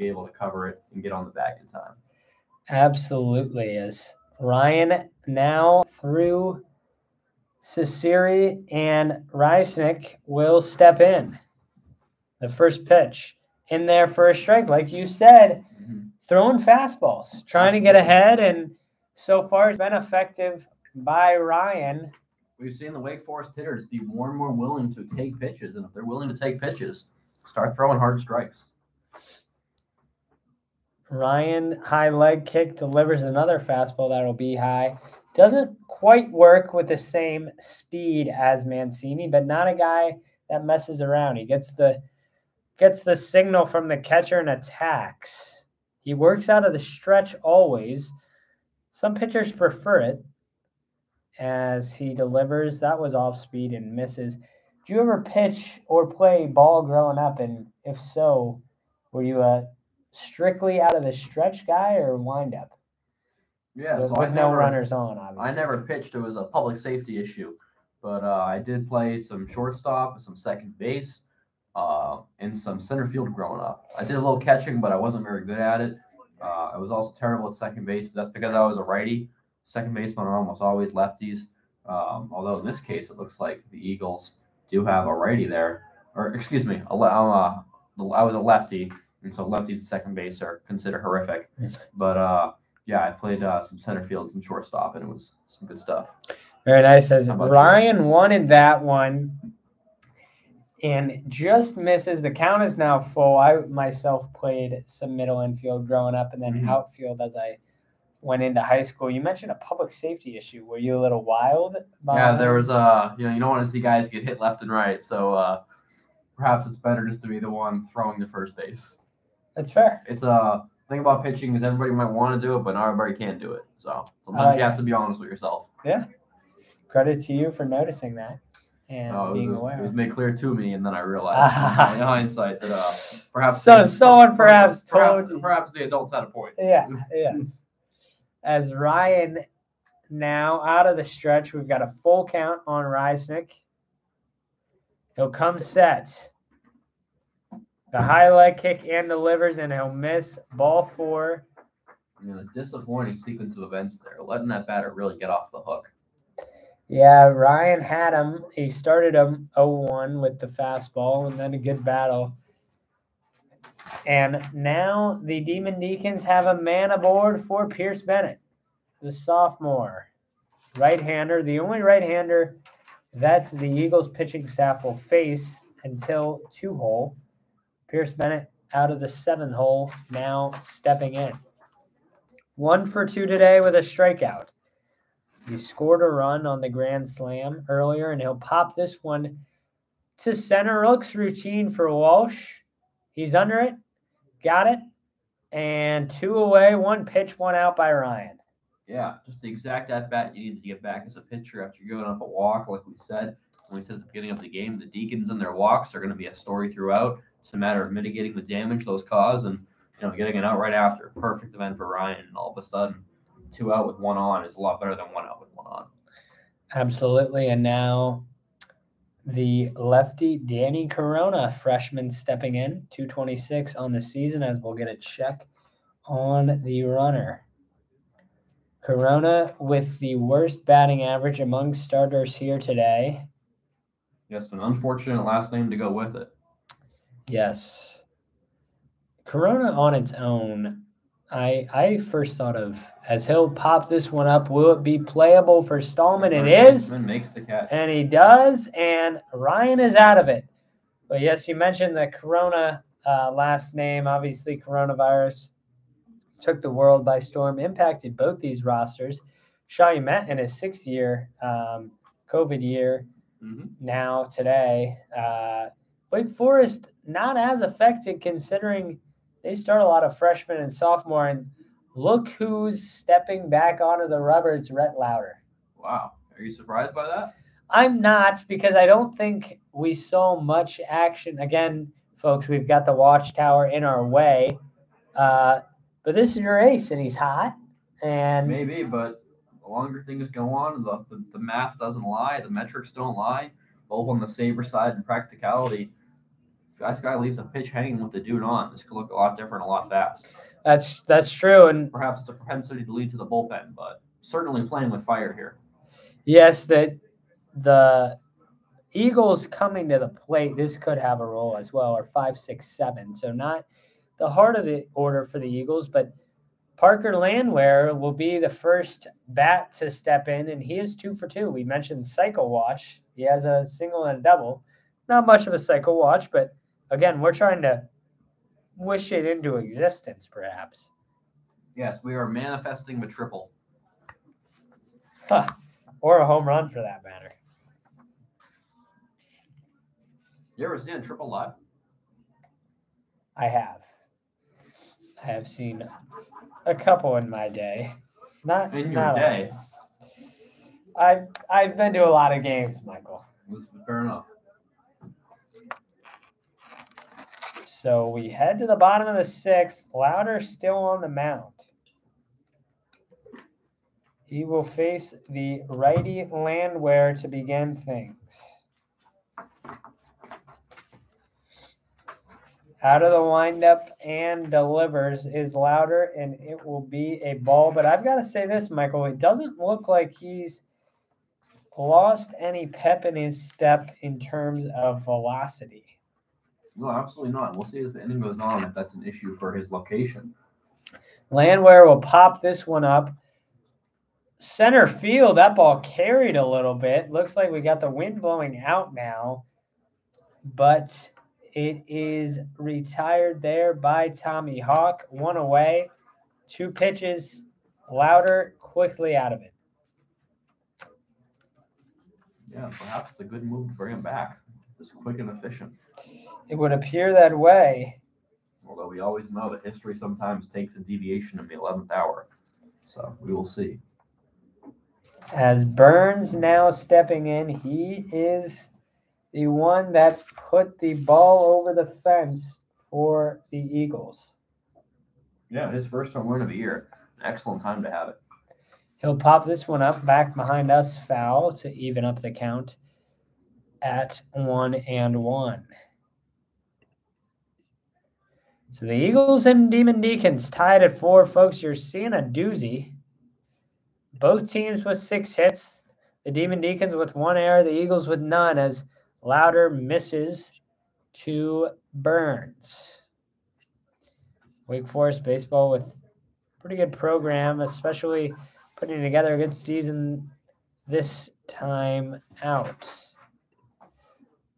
be able to cover it and get on the back in time. Absolutely is. Ryan now through Sasiri and Reisnick will step in. The first pitch in there for a strike, like you said, Mhm. throwing fastballs, trying to get ahead, and so far it's been effective by Ryan. We've seen the Wake Forest hitters be more and more willing to take pitches, and if they're willing to take pitches, start throwing hard strikes. Ryan high leg kick delivers another fastball that'll be high. Doesn't quite work with the same speed as Mancini, but not a guy that messes around. He gets the gets the signal from the catcher and attacks. He works out of the stretch always. Some pitchers prefer it as he delivers. That was off speed and misses. Did you ever pitch or play ball growing up? And if so, were you a strictly out of the stretch guy or wind up? Yeah, with, so I with no never, runners on, obviously. I never pitched. It was a public safety issue, but uh, I did play some shortstop, some second base, uh, and some center field growing up. I did a little catching, but I wasn't very good at it. Uh, I was also terrible at second base, but that's because I was a righty. Second basemen are almost always lefties. Um, although in this case, it looks like the Eagles do have a righty there, or excuse me, a, uh, I was a lefty, and so lefties at second base are considered horrific. But uh, yeah, I played uh, some center field, some shortstop, and it was some good stuff. Very nice. As about you? Ryan wanted that one and just misses. The count is now full. I myself played some middle infield growing up and then Mhm. outfield as I went into high school. You mentioned a public safety issue. Were you a little wild? Yeah, there was uh, you know, you don't want to see guys get hit left and right, so uh, perhaps it's better just to be the one throwing the first base. That's fair. It's a uh, thing about pitching is everybody might want to do it, but not everybody can do it. So sometimes like you have to be honest with yourself. Yeah. Credit to you for noticing that and Uh, was, being it was- aware. it was made clear to me, and then I realized in hindsight that uh, perhaps So the- someone perhaps perhaps, told you. perhaps the adults had a point. Yeah, yes. As Ryan now out of the stretch, we've got a full count on Reisnick. He'll come set. The high leg kick and delivers, and he'll miss ball four. You know, a disappointing sequence of events there, letting that batter really get off the hook. Yeah, Ryan had him. He started him 0-1 with the fastball and then a good battle. And now the Demon Deacons have a man aboard for Pierce Bennett, the sophomore right-hander, the only right-hander that the Eagles pitching staff will face until two hole. Pierce Bennett out of the seventh hole, now stepping in. One for two today with a strikeout. He scored a run on the grand slam earlier, and he'll pop this one to center. Looks routine for Walsh. He's under it, got it, and two away, one pitch, one out by Ryan. Yeah, just the exact at bat you need to get back as a pitcher after going up a walk, like we said. When we said at the beginning of the game, the Deacons and their walks are going to be a story throughout. It's a matter of mitigating the damage those cause and you know getting an out right after. Perfect event for Ryan, and all of a sudden, two out with one on is a lot better than one out with one on. Absolutely. And now the lefty Danny Corona, freshman, stepping in, 226 on the season, as we'll get a check on the runner. Corona with the worst batting average among starters here today. Yes, an unfortunate last name to go with it. Yes. Corona on its own, I I first thought of as he'll pop this one up, will it be playable for Stallman? It is. makes the catch. And he does, and Ryan is out of it. But yes, you mentioned the Corona uh, last name. Obviously, coronavirus took the world by storm, impacted both these rosters. Shaw met in his sixth year, um, COVID year, Mhm. now today. Uh, Wake Forest not as affected considering they start a lot of freshmen and sophomore. And look who's stepping back onto the rubber. It's Rhett Lowder. Wow, are you surprised by that? I'm not because I don't think we saw much action. Again, folks, we've got the watchtower in our way. Uh, but this is your ace, and he's hot. And Maybe, but the longer things go on, the, the, the math doesn't lie, the metrics don't lie, both on the saber side and practicality. This guy leaves a pitch hanging with the dude on, this could look a lot different, a lot fast. That's that's true, and Perhaps it's a propensity to lead to the bullpen, but certainly playing with fire here. yes, that the Eagles coming to the plate, this could have a role as well, or five, six, seven. So not the heart of the order for the Eagles, but Parker Landwehr will be the first bat to step in, and he is two for two. We mentioned cycle wash. He has a single and a double. Not much of a cycle watch, but again, we're trying to wish it into existence, perhaps. Yes, we are manifesting the triple. Huh. Or a home run for that matter. You ever seen a triple live? I have. I have seen a couple in my day. Not In your not day. I've I've been to a lot of games, Michael. Fair enough. So we head to the bottom of the sixth. Lowder still on the mound. He will face the righty Landwehr to begin things. Out of the windup and delivers is Lowder, and it will be a ball. But I've got to say this, Michael. It doesn't look like he's lost any pep in his step in terms of velocity. No, absolutely not. We'll see as the inning goes on if that's an issue for his location. Landwehr will pop this one up. Center field, that ball carried a little bit. Looks like we got the wind blowing out now, but it is retired there by Tommy Hawke. One away, two pitches, Lowder, quickly out of it. Yeah, perhaps the good move to bring him back. Just quick and efficient. It would appear that way. Although we always know that history sometimes takes a deviation in the eleventh hour. So we will see. As Burns now stepping in, he is the one that put the ball over the fence for the Eagles. Yeah, his first home run of the year. Excellent time to have it. He'll pop this one up back behind us, foul to even up the count at one and one. So the Eagles and Demon Deacons tied at four, folks. You're seeing a doozy. Both teams with six hits. The Demon Deacons with one error, the Eagles with none, as Lowder misses to Burns. Wake Forest baseball with pretty good program, especially putting together a good season this time out.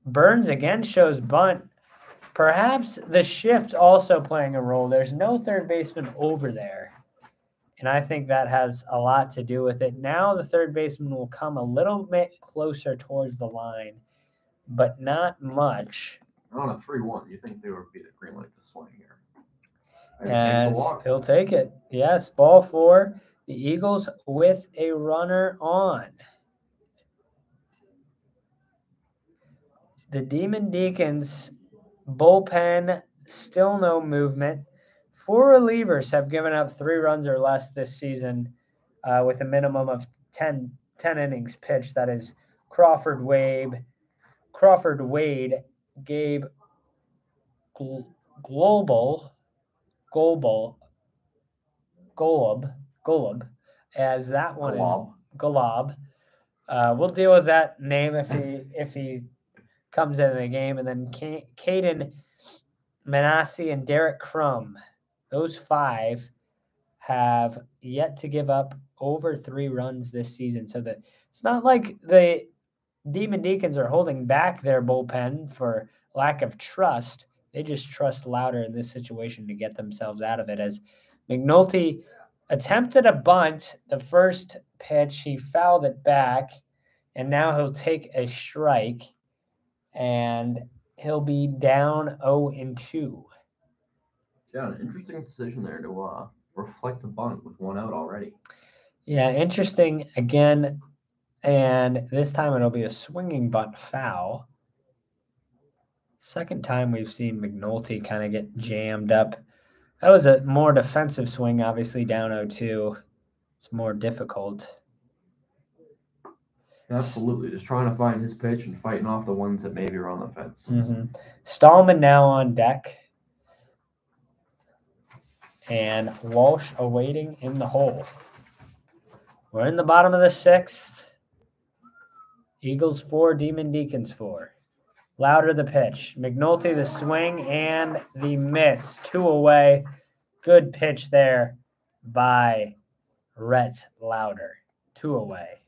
Burns again shows bunt. Perhaps the shift also playing a role. There's no third baseman over there. And I think that has a lot to do with it. Now the third baseman will come a little bit closer towards the line, but not much. On a three-one, you think they would be the green light to swing here? And he takes And the walk. he'll take it. Yes, ball four. The Eagles with a runner on. The Demon Deacons bullpen, still no movement. Four relievers have given up three runs or less this season uh, with a minimum of 10, 10 innings pitched. That is Crawford Wade, Crawford Wade, Gabe Gl- Global, Global, Golub, Golub, as that one is Glob. Golob. Uh, we'll deal with that name if he if he comes into the game, and then Ca- Caden Minacci and Derek Crum. Those five have yet to give up over three runs this season. So that it's not like the Demon Deacons are holding back their bullpen for lack of trust. They just trust Lowder in this situation to get themselves out of it. As McNulty attempted a bunt the first pitch, he fouled it back, and now he'll take a strike, and he'll be down 0 and 2. Yeah, an interesting decision there to uh, reflect the bunt with one out already. Yeah, interesting again. And this time it'll be a swinging bunt foul. Second time we've seen McNulty kind of get jammed up. That was a more defensive swing, obviously down 0 2. It's more difficult. Absolutely, just trying to find his pitch and fighting off the ones that maybe are on the fence. hmm Stallman now on deck. And Walsh awaiting in the hole. We're in the bottom of the sixth. Eagles four, Demon Deacons four. Louder the pitch. McNulty the swing and the miss. Two away. Good pitch there by Rhett Lowder. Two away.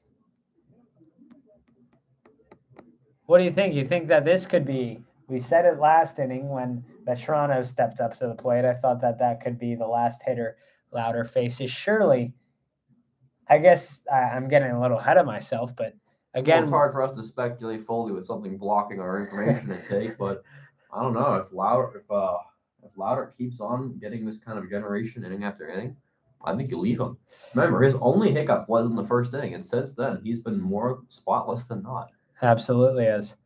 What do you think? You think that this could be? We said it last inning when Vetrano stepped up to the plate. I thought that that could be the last hitter Lowder faces. Surely, I guess I, I'm getting a little ahead of myself, but Well, again, it's hard for us to speculate fully with something blocking our information intake, but I don't know if Lowder if uh if Lowder keeps on getting this kind of generation inning after inning, I think you leave him. Remember, his only hiccup was in the first inning, and since then he's been more spotless than not. Absolutely as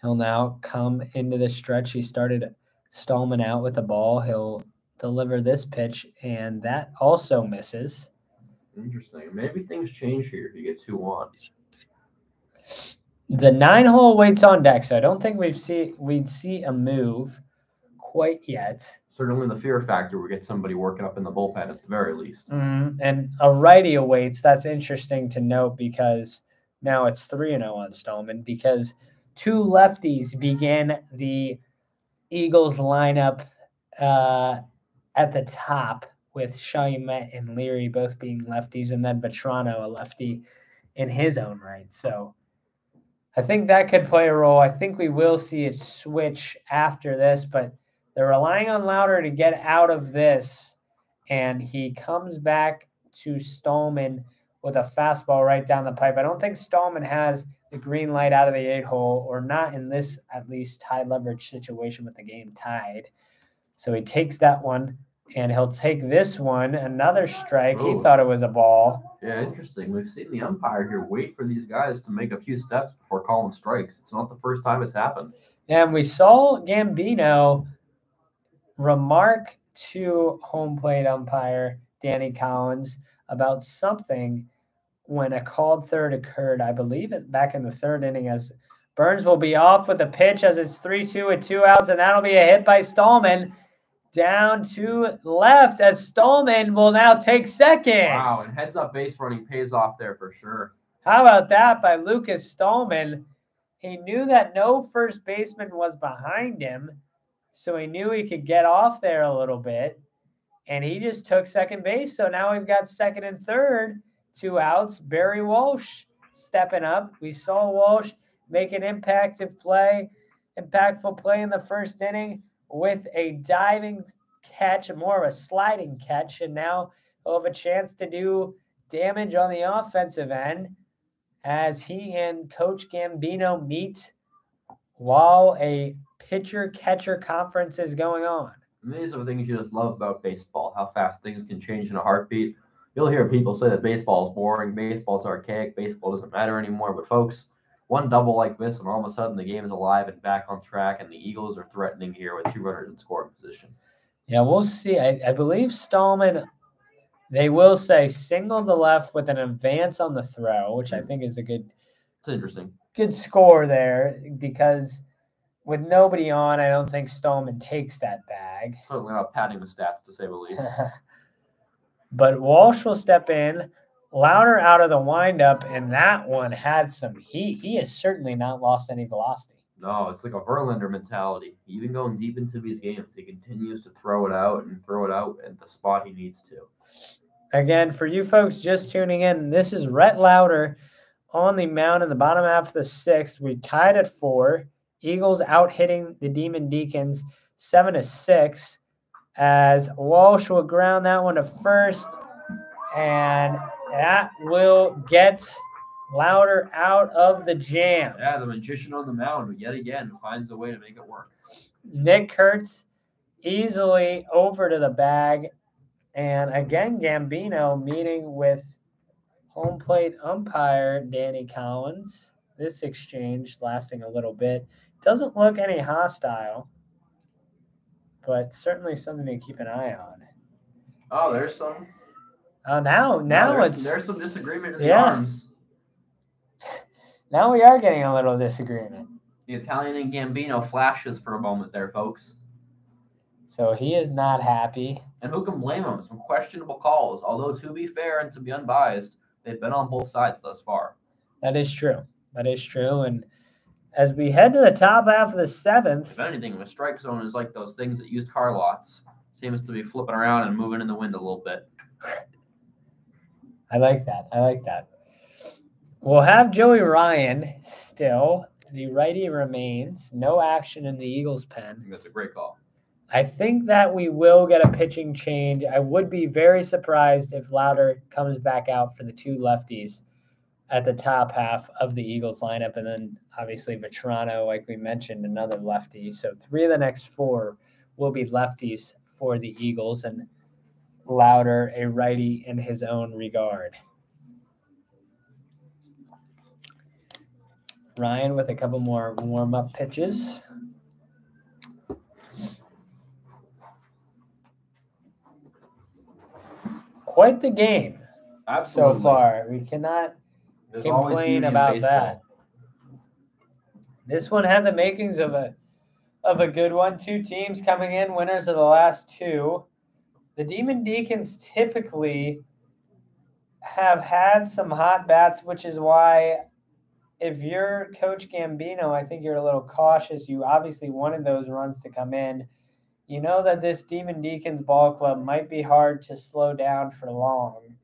he'll now come into the stretch. He started Stallman out with the ball. He'll deliver this pitch, and that also misses. Interesting. Maybe things change here if you get two on. The nine hole waits on deck, so I don't think we've see we'd see a move quite yet. Certainly, the fear factor would get somebody working up in the bullpen at the very least. Mm, and a righty awaits. That's interesting to note because now it's 3 0 on Stallman because two lefties began the Eagles lineup uh, at the top with Calumet and Leary both being lefties, and then Vetrano, a lefty in his own right. So I think that could play a role. I think we will see it switch after this, but they're relying on Lowder to get out of this and he comes back to Stallman with a fastball right down the pipe. I don't think Stallman has the green light out of the eight hole, or not in this at least high leverage situation with the game tied. So he takes that one and he'll take this one, another strike. He thought it was a ball. Yeah, interesting. We've seen the umpire here wait for these guys to make a few steps before calling strikes. It's not the first time it's happened. And we saw Gambino remark to home plate umpire Danny Collins about something when a called third occurred. I believe it back in the third inning as Burns will be off with the pitch as it's 3 2 with two outs, and that'll be a hit by Stallman down to left as Stallman will now take second. Wow, and heads up base running pays off there for sure. How about that by Lucas Stallman? He knew that no first baseman was behind him, so he knew he could get off there a little bit, and he just took second base. So now we've got second and third, two outs. Barry Walsh stepping up. We saw Walsh make an impactful play, impactful play in the first inning with a diving catch, more of a sliding catch, and now he'll have a chance to do damage on the offensive end as he and Coach Gambino meet while a pitcher catcher conference is going on. And these are the things you just love about baseball, how fast things can change in a heartbeat. You'll hear people say that baseball is boring, baseball's archaic, baseball doesn't matter anymore. But folks, one double like this, and all of a sudden the game is alive and back on track, and the Eagles are threatening here with two runners in scoring position. Yeah, we'll see. I, I believe Stallman, they will say single the left with an advance on the throw, which I hmm. think is a good It's interesting. good score there because with nobody on, I don't think Stallman takes that bag. Certainly not padding the stats to say the least. but Walsh will step in, Lowder out of the windup, and that one had some heat. He has certainly not lost any velocity. No, it's like a Verlander mentality. Even going deep into these games, he continues to throw it out and throw it out at the spot he needs to. Again, for you folks just tuning in, this is Rhett Lowder on the mound in the bottom half of the sixth. We tied at four. Eagles out hitting the Demon Deacons seven to six. As Walsh will ground that one to first, and that will get Lowder out of the jam. Yeah, the magician on the mound yet again finds a way to make it work. Nick Kurtz easily over to the bag. And again, Gambino meeting with home plate umpire Danny Collins. This exchange lasting a little bit. Doesn't look any hostile, but certainly something to keep an eye on. Oh, there's some. Uh, now, now there's, it's there's some disagreement in the Yeah. arms. Now we are getting a little disagreement. The Italian and Gambino flashes for a moment there, folks. So he is not happy. And who can blame him? Some questionable calls. Although, to be fair and to be unbiased, they've been on both sides thus far. That is true. That is true. And as we head to the top half of the seventh, If anything, the strike zone is like those things that used car lots. Seems to be flipping around and moving in the wind a little bit. I like that. I like that. We'll have Joey Ryan still. The righty remains. No action in the Eagles' pen. that's a great call. I think that we will get a pitching change. I would be very surprised if Lowder comes back out for the two lefties at the top half of the Eagles lineup. And then obviously Vetrano, like we mentioned, another lefty. So three of the next four will be lefties for the Eagles and Lowder, a righty in his own regard. Ryan with a couple more warm up pitches. Quite the game so far. We cannot There's complain about that. This one had the makings of a of a good one. Two teams coming in winners of the last two. The Demon Deacons typically have had some hot bats, which is why if you're Coach Gambino, I think you're a little cautious. You obviously wanted those runs to come in. You know that this Demon Deacons ball club might be hard to slow down for long.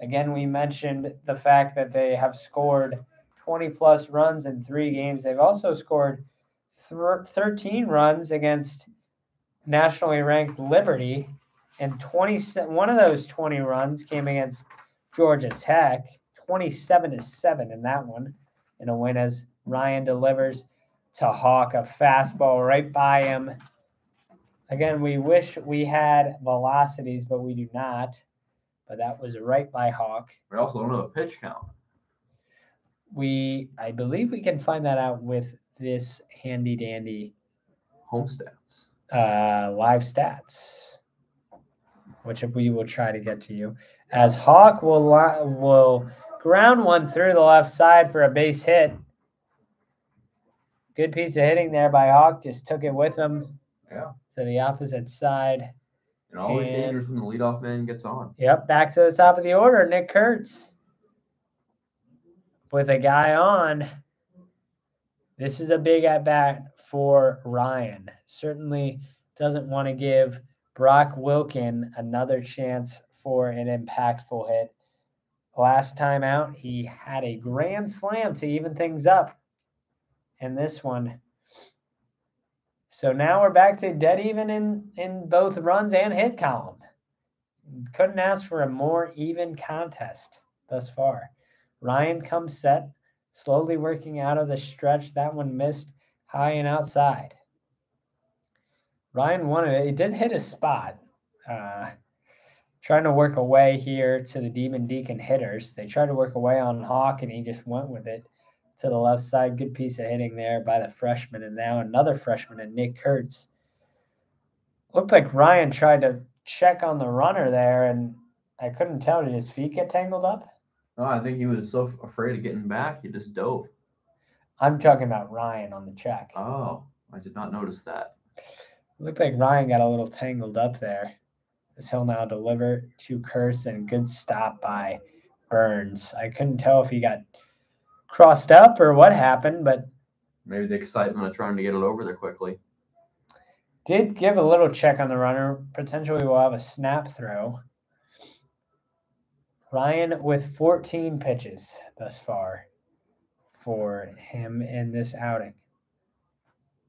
Again, we mentioned the fact that they have scored 20 plus runs in three games. They've also scored thir- 13 runs against nationally ranked Liberty, and 20, one of those 20 runs came against Georgia Tech, 27 to 7 in that one, in a win as Ryan delivers to Hawke a fastball right by him. Again, we wish we had velocities, but we do not. But that was right by Hawke. We also don't know the pitch count. We, I believe, we can find that out with this handy dandy Home stats. uh, live stats, which we will try to get to you. As Hawke will will ground one through the left side for a base hit. Good piece of hitting there by Hawke. Just took it with him Yeah. to the opposite side. And always And- dangerous when the leadoff man gets on. Yep, back to the top of the order. Nick Kurtz with a guy on. This is a big at bat for Ryan. Certainly doesn't want to give Brock Wilken another chance for an impactful hit. Last time out, he had a grand slam to even things up. And this one. So now we're back to dead even in, in both runs and hit column couldn't ask for a more even contest thus far. Ryan comes set, slowly working out of the stretch. That one missed high and outside. Ryan wanted it. He did hit a spot. Uh, trying to work away here to the Demon Deacon hitters. They tried to work away on Hawke, and he just went with it to the left side. Good piece of hitting there by the freshman, and now another freshman, and Nick Kurtz. Looked like Ryan tried to check on the runner there, and I couldn't tell. Did his feet get tangled up? No, I think he was so afraid of getting back, he just dove. I'm talking about Ryan on the check. Oh, I did not notice that. Looked like Ryan got a little tangled up there. As he'll now deliver to Kurtz and good stop by Burns. I couldn't tell if he got crossed up or what happened, but Maybe the excitement of trying to get it over there quickly. did give a little check on the runner. Potentially we'll have a snap throw. Ryan with 14 pitches thus far for him in this outing.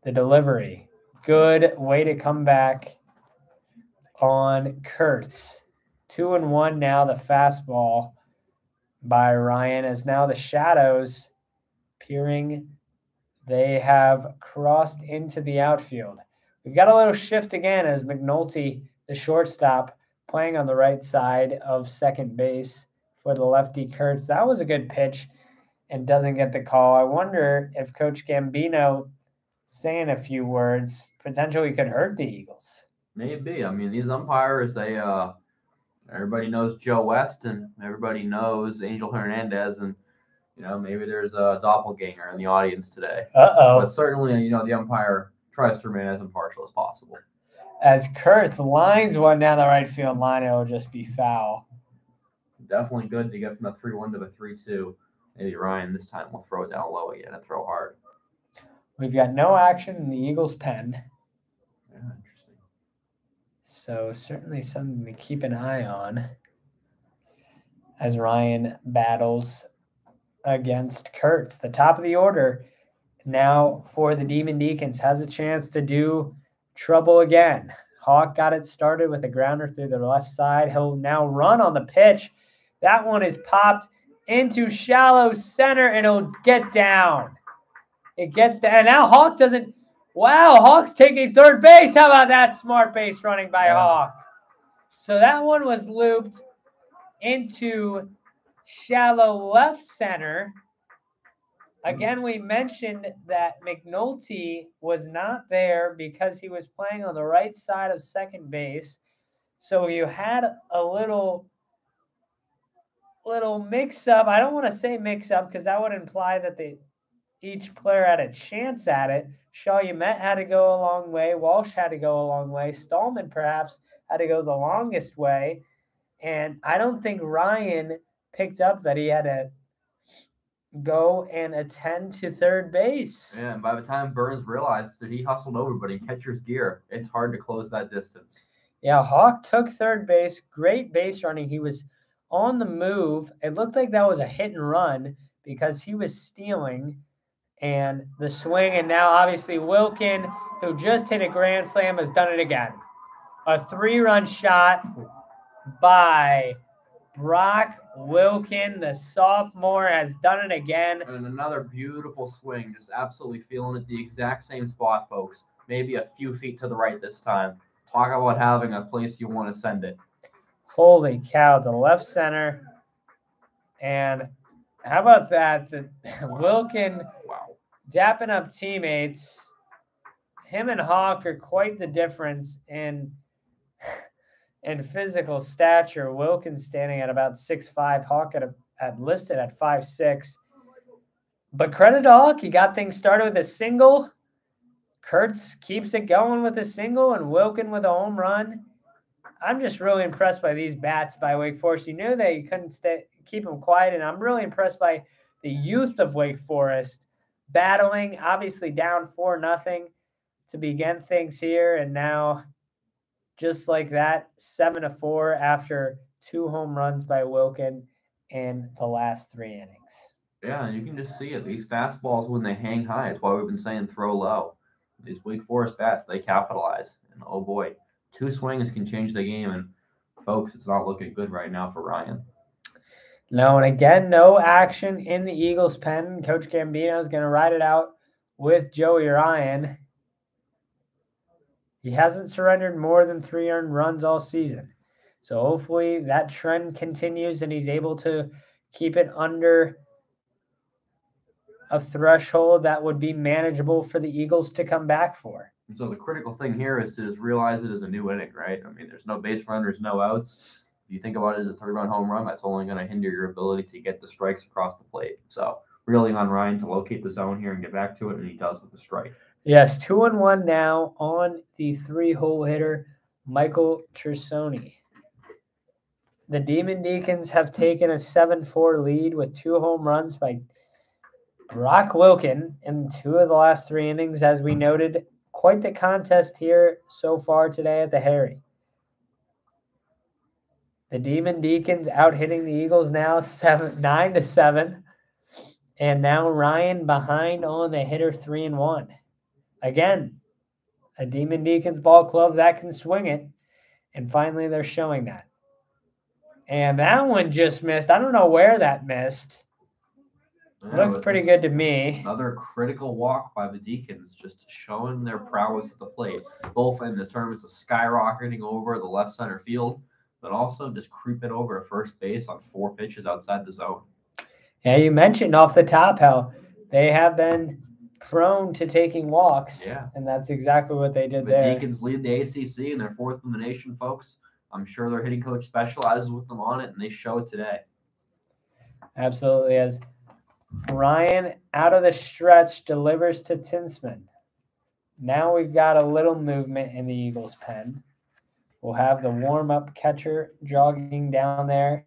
The delivery, good way to come back on Kurtz. Two and one now. The fastball by Ryan as now the shadows peering. They have crossed into the outfield. We've got a little shift again as McNulty, the shortstop, playing on the right side of second base for the lefty Kurtz. That was a good pitch and doesn't get the call. I wonder if Coach Gambino saying a few words potentially could hurt the Eagles. Maybe. I mean, these umpires, they uh everybody knows Joe West and everybody knows Angel Hernandez and You know, maybe there's a doppelganger in the audience today. Uh oh. But certainly, you know, the umpire tries to remain as impartial as possible. As Kurtz lines one down the right field line, it will just be foul. Definitely good to get from a 3 1 to a 3 2. Maybe Ryan this time will throw it down low again and throw hard. We've got no action in the Eagles' pen. So certainly something to keep an eye on as Ryan battles against Kurtz. The top of the order now for the Demon Deacons has a chance to do trouble again. Hawke got it started with a grounder through the left side. He'll now run on the pitch. That one is popped into shallow center and it'll get down. It gets down. And now Hawke doesn't. Wow, Hawke's taking third base. How about that smart base running by Yeah. Hawke? So that one was looped into shallow left center. Hmm. Again, we mentioned that McNulty was not there because he was playing on the right side of second base. So you had a little little mix up. I don't want to say mix up because that would imply that the each player had a chance at it. Shaw Met had to go a long way. Walsh had to go a long way. Stallman perhaps had to go the longest way. And I don't think Ryan picked up that he had to go and attend to third base. Yeah, and by the time Burns realized that he hustled over, but in catcher's gear, it's hard to close that distance. Yeah, Hawke took third base. Great base running. He was on the move. It looked like that was a hit and run because he was stealing and the swing. And now, obviously, Wilken, who just hit a grand slam, has done it again. A three run shot by Brock Wilken, the sophomore, has done it again. And another beautiful swing, just absolutely feeling it the exact same spot, folks. Maybe a few feet to the right this time. Talk about having a place you want to send it. Holy cow, the left center. And how about that? The Wilken Wow. Dapping up teammates. Him and Hawke are quite the difference in in physical stature. Wilkins standing at about six five. Hawke at, a, at listed at five six. But credit to Hawke, he got things started with a single. Kurtz keeps it going with a single, and Wilken with a home run. I'm just really impressed by these bats by Wake Forest. You knew they couldn't stay, keep them quiet, and I'm really impressed by the youth of Wake Forest battling, obviously down four nothing to begin things here, and now just like that, seven to four after two home runs by Wilken in the last three innings. Yeah, you can just see it. These fastballs, when they hang high, it's why we've been saying throw low. These Wake Forest bats, they capitalize. And oh boy, two swings can change the game. And folks, it's not looking good right now for Ryan. No, and again, no action in the Eagles' pen. Coach Gambino is going to ride it out with Joey Ryan. He hasn't surrendered more than three earned runs all season. So hopefully that trend continues and he's able to keep it under a threshold that would be manageable for the Eagles to come back for. So the critical thing here is to just realize it as a new inning, right? I mean, there's no base runners, no outs. You think about it as a three run home run, that's only going to hinder your ability to get the strikes across the plate. So really on Ryan to locate the zone here and get back to it, and he does with the strike. Yes, two and one now on the three hole hitter, Michael Turconi. The Demon Deacons have taken a 7 4 lead with two home runs by Brock Wilken in two of the last three innings, as we noted. Quite the contest here so far today at the Harry. The Demon Deacons out hitting the Eagles now seven nine to seven. And now Ryan behind on the hitter three and one. Again, a Demon Deacons ball club that can swing it. And finally they're showing that. And that one just missed. I don't know where that missed. Yeah, Looked pretty good to me. Another critical walk by the Deacons, just showing their prowess at the plate, both in the terms of skyrocketing over the left center field, but also just creeping over to first base on four pitches outside the zone. Yeah, you mentioned off the top how they have been prone to taking walks. Yeah. And that's exactly what they did there. The there. Deacons lead the ACC and they're fourth in the nation, folks. I'm sure their hitting coach specializes with them on it, and they show it today. Absolutely. As Ryan out of the stretch delivers to Tinsman. Now we've got a little movement in the Eagles' pen. We'll have the warm up catcher jogging down there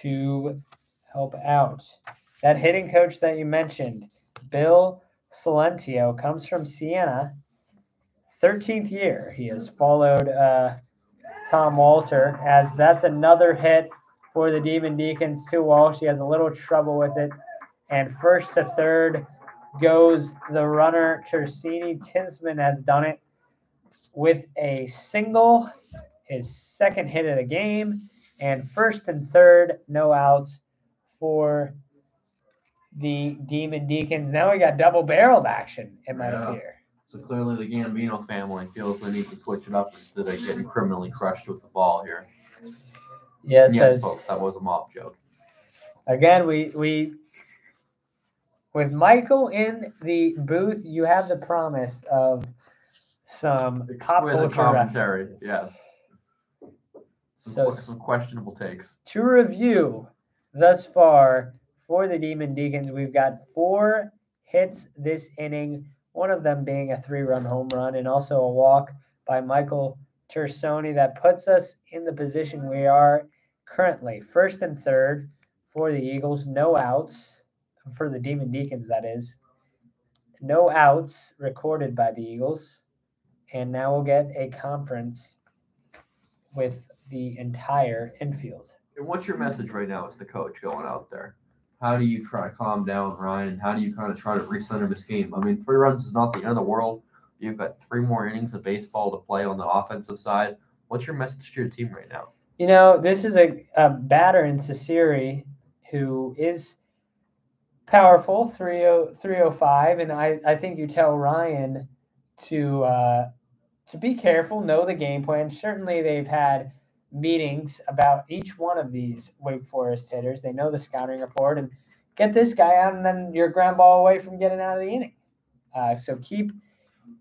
to help out. That hitting coach that you mentioned, Bill Cilento, comes from Siena. 13th year. He has followed uh, Tom Walter as that's another hit for the Demon Deacons to Walsh. He has a little trouble with it. And first to third goes the runner. Turconi Tinsman has done it with a single, his second hit of the game. And first and third, no outs for the Demon Deacons. Now we got double barreled action, it might Yeah. appear. So clearly, the Gambino family feels they need to switch it up instead of getting criminally crushed with the ball here. Yes, yes, folks, that was a mob joke. again we we with michael in the booth you have the promise of some pop culture commentary, references. yes. Some, So- some questionable takes. to review thus far for the demon deacons we've got four hits this inning one of them being a three-run home run and also a walk by michael turconi that puts us in the position we are currently first and third for the eagles no outs for the demon deacons that is no outs recorded by the eagles and now we'll get a conference with the entire infield And what's your message right now as the coach going out there? How do you try to calm down Ryan? How do you kind of try to recenter this game? I mean, three runs is not the end of the world. You've got three more innings of baseball to play on the offensive side. What's your message to your team right now? You know, this is a, a batter in Sasiri who is powerful, 30, 305. And I, I think you tell Ryan to uh, to be careful, know the game plan. Certainly, they've had meetings about each one of these Wake Forest hitters. They know the scouting report and get this guy out, and then you're ground ball away from getting out of the inning. Uh, so keep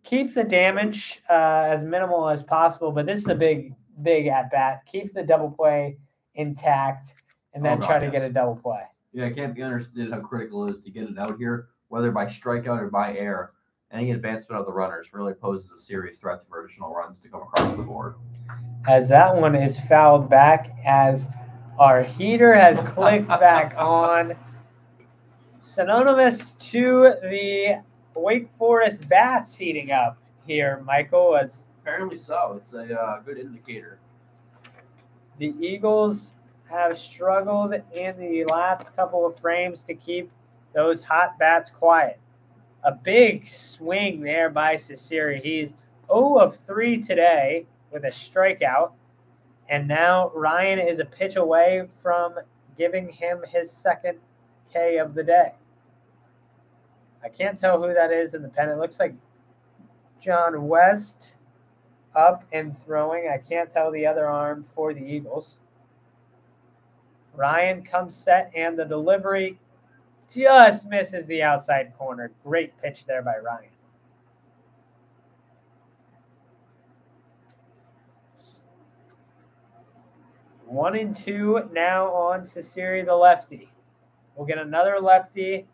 keep the damage uh, as minimal as possible. But this is a big big at bat. Keep the double play intact, and then Oh, God, try to yes. get a double play. Yeah, it can't be understood how critical it is to get it out here, whether by strikeout or by air. Any advancement of the runners really poses a serious threat to additional runs to come across the board. As that one is fouled back, as our heater has clicked back on. Synonymous to the Wake Forest bats heating up here, Michael, as Apparently so. It's a uh, good indicator. the Eagles have struggled in the last couple of frames to keep those hot bats quiet. A big swing there by Cesari. He's 0 of 3 today with a strikeout. And now Ryan is a pitch away from giving him his second K of the day. I can't tell who that is in the pen. It looks like John West up and throwing. I can't tell the other arm for the Eagles. Ryan comes set, and the delivery just misses the outside corner. Great pitch there by Ryan. One and two now on to Siri the lefty. We'll get another lefty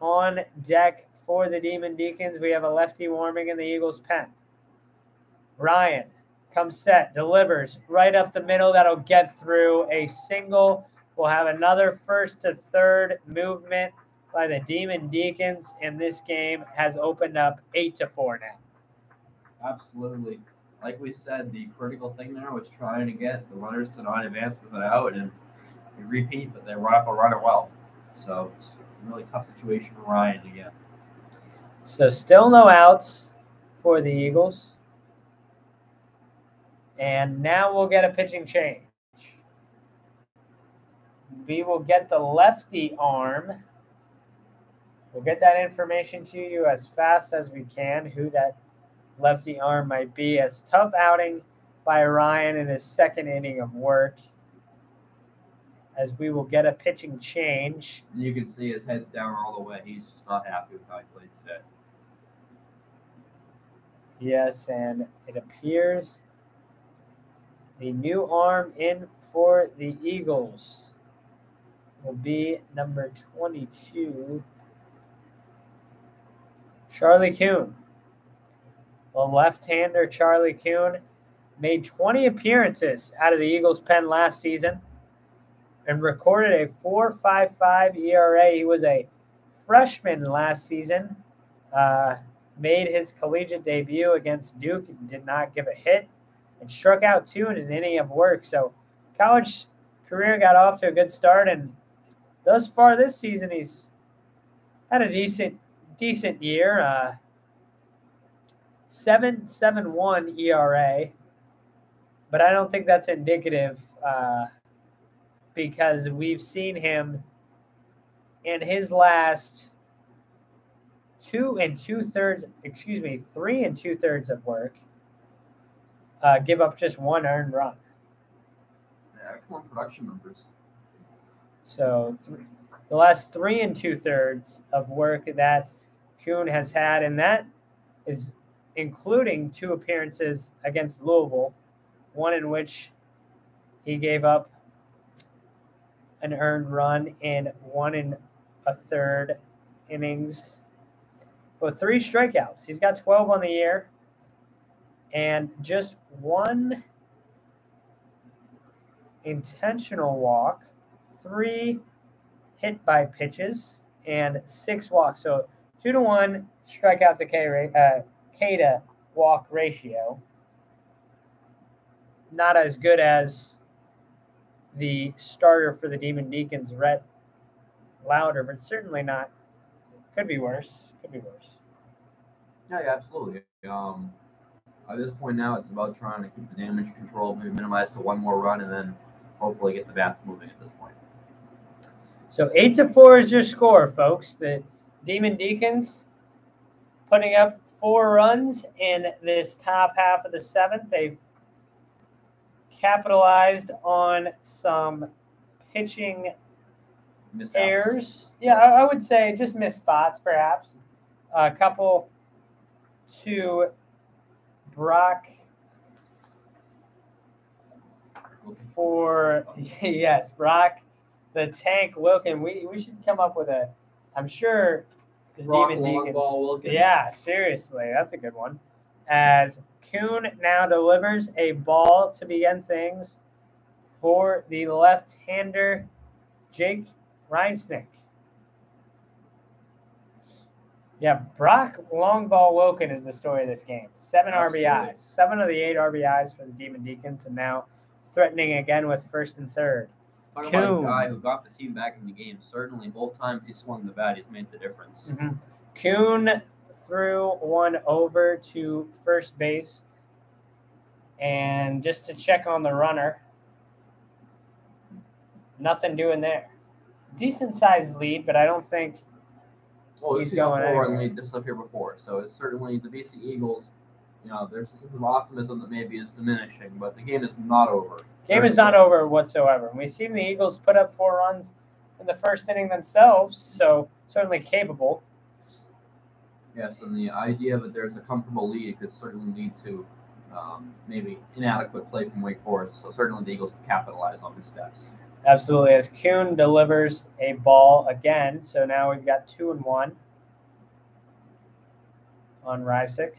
on deck for the Demon Deacons. We have a lefty warming in the Eagles' pen. Ryan comes set, delivers right up the middle. That'll get through a single. We'll have another first to third movement by the Demon Deacons, and this game has opened up eight to four now. Absolutely. Like we said, the critical thing there was trying to get the runners to not advance with it out, and repeat, but they run up a runner well. So it's a really tough situation for Ryan get. So still no outs for the Eagles. And now we'll get a pitching change. We will get the lefty arm. We'll get that information to you as fast as we can, who that lefty arm might be. As tough outing by Ryan in his second inning of work. As we will get a pitching change. You can see his head's down all the way. He's just not happy with how he played today. Yes, and it appears the new arm in for the Eagles will be number 22, Charlie Kuhn. The left-hander Charlie Kuhn made 20 appearances out of the Eagles' pen last season and recorded a 4.55 ERA. He was a freshman last season. Uh, made his collegiate debut against Duke and did not give a hit and struck out two in an inning of work. So, college career got off to a good start, and thus far this season, he's had a decent decent year. Uh, seven seven one ERA, but I don't think that's indicative uh, because we've seen him in his last two and two thirds, excuse me, three and two thirds of work, uh, give up just one earned run. Excellent production numbers. So the last three and two thirds of work that Kuhn has had, and that is including two appearances against Louisville, one in which he gave up an earned run in one and a third innings, but three strikeouts. He's got 12 on the year and just one intentional walk, three hit by pitches, and six walks. So two to one strikeout to K, uh, K to walk ratio. Not as good as the starter for the Demon Deacons, Rhett Lowder, but certainly not. Could be worse. Could be worse. Yeah, yeah, absolutely. Um, at this point now, it's about trying to keep the damage controlled, maybe minimize to one more run, and then hopefully get the bats moving at this point. So eight to four is your score, folks. The Demon Deacons putting up four runs in this top half of the seventh. They've capitalized on some pitching errors. Yeah, I, I would say just missed spots, perhaps. A couple to Brock for yes, Brock, the tank Wilken. We we should come up with a. I'm sure the Brock Demon Deacons. Yeah, seriously, that's a good one. As Kuhn now delivers a ball to begin things for the left-hander Jake Reisnick. Yeah, Brock Longball Wilken is the story of this game. Seven Absolutely. RBIs, seven of the eight RBIs for the Demon Deacons, and now threatening again with first and third. Talking about Kuhn. a guy who got the team back in the game. Certainly, both times he swung the bat, he's made the difference. Mhm. Kuhn threw one over to first base. And just to check on the runner, nothing doing there. Decent sized lead, but I don't think Well, He's going going four run anywhere. lead just up here before, so it's certainly the BC Eagles. You know, there's a sense of optimism that maybe is diminishing, but the game is not over. game is not over whatsoever. We've seen the Eagles put up four runs in the first inning themselves, so certainly capable. Yes, and the idea that there's a comfortable lead could certainly lead to um, maybe inadequate play from Wake Forest. So certainly the Eagles can capitalize on the steps. Absolutely. As Kuhn delivers a ball again. So now we've got two and one on Rysick.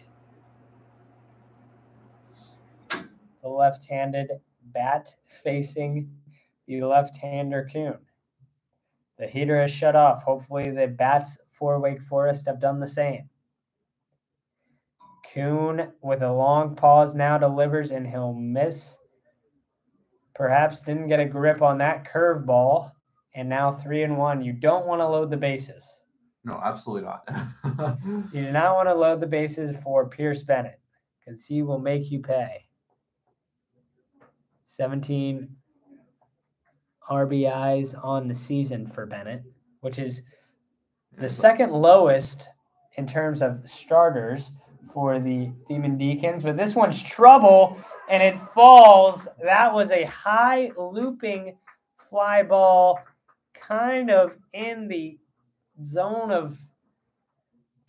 The left handed bat facing the left hander Kuhn. The heater is shut off. Hopefully, the bats for Wake Forest have done the same. Kuhn, with a long pause now delivers and he'll miss perhaps didn't get a grip on that curveball, and now three and one. You don't want to load the bases. No, absolutely not. You do not want to load the bases for Pierce Bennett because he will make you pay. 17 RBIs on the season for Bennett, which is the second lowest in terms of starters for the Demon Deacons. But this one's trouble and it falls. That was a high looping fly ball, kind of in the zone of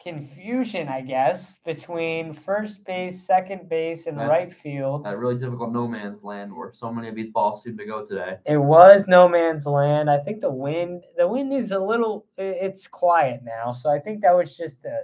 confusion, I guess, between first base, second base, and That's- right field. That really difficult no man's land where so many of these balls seem to go today. It was no man's land. I think the wind, the wind is a little, it's quiet now. So I think that was just a,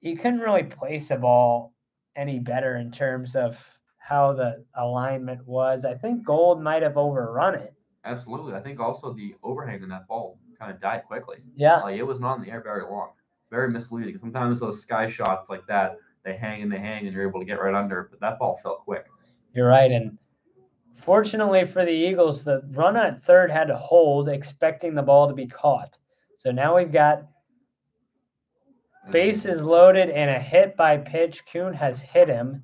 you couldn't really place a ball any better in terms of how the alignment was. I think Gold might have overrun it. Absolutely. I think also the overhang on that ball kind of died quickly. Yeah. Like it was not in the air very long. Very misleading. Sometimes those sky shots like that, they hang and they hang and you're able to get right under. it, But that ball fell quick. You're right. And fortunately for the Eagles, the runner at third had to hold, expecting the ball to be caught. So now we've got mm-hmm. bases loaded and a hit by pitch. Kuhn has hit him,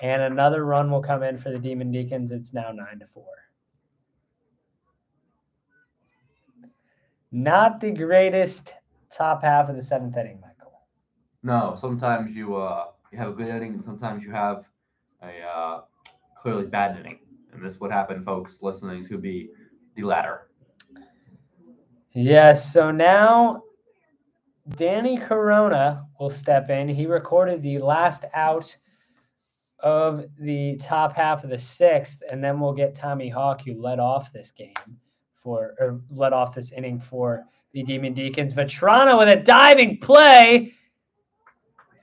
and another run will come in for the Demon Deacons. It's now nine to four. Not the greatest top half of the seventh inning, Michael. No, sometimes you uh you have a good inning and sometimes you have a uh, clearly bad inning. And this would happen, folks listening to be the latter. Yes, so now Danny Corona will step in. He recorded the last out of the top half of the sixth, and then we'll get Tommy Hawke, who led off this game for or led off this inning for the Demon Deacons. Vetrano with a diving play,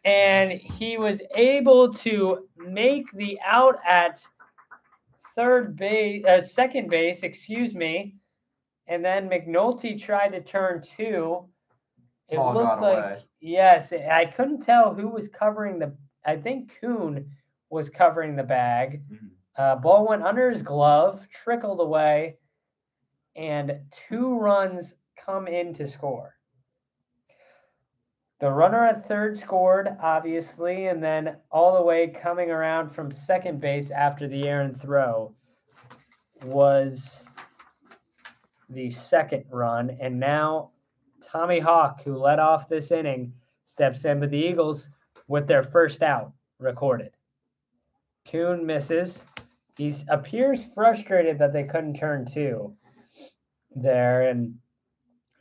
and he was able to make the out at third base, uh, second base, excuse me. And then McNulty tried to turn two. It Ball looked like away. yes. I couldn't tell who was covering the. I think Kuhn was covering the bag. Mhm. Uh, ball went under his glove, trickled away, and two runs come in to score. The runner at third scored, obviously, and then all the way coming around from second base after the errant throw was the second run. And now Tommy Hawke, who led off this inning, steps in with the Eagles with their first out recorded. Kuhn misses. He appears frustrated that they couldn't turn two there, and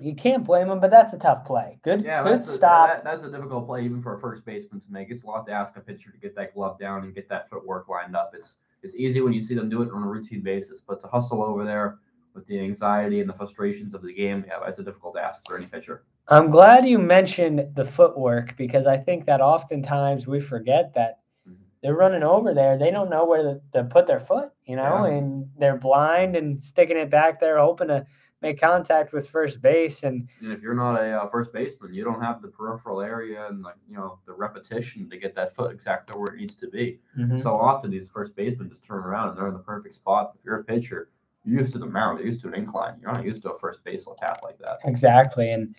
you can't blame him. But that's a tough play. Good, Yeah, good that's a, stop. that- that's a difficult play even for a first baseman to make. It's a lot to ask a pitcher to get that glove down and get that footwork lined up. It's it's easy when you see them do it on a routine basis, but to hustle over there with the anxiety and the frustrations of the game, yeah, that's a difficult ask for any pitcher. I'm glad you mentioned the footwork because I think that oftentimes we forget that Mhm. they're running over there. They don't know where to, to put their foot, you know, Yeah. and they're blind and sticking it back there, hoping to make contact with first base. And And if you're not a uh, first baseman, you don't have the peripheral area and like you know the repetition to get that foot exactly where it needs to be. So often these first basemen just turn around and they're in the perfect spot. If you're a pitcher, you're used to the mound, you're used to an incline. You're not used to a first base path like that. Exactly. And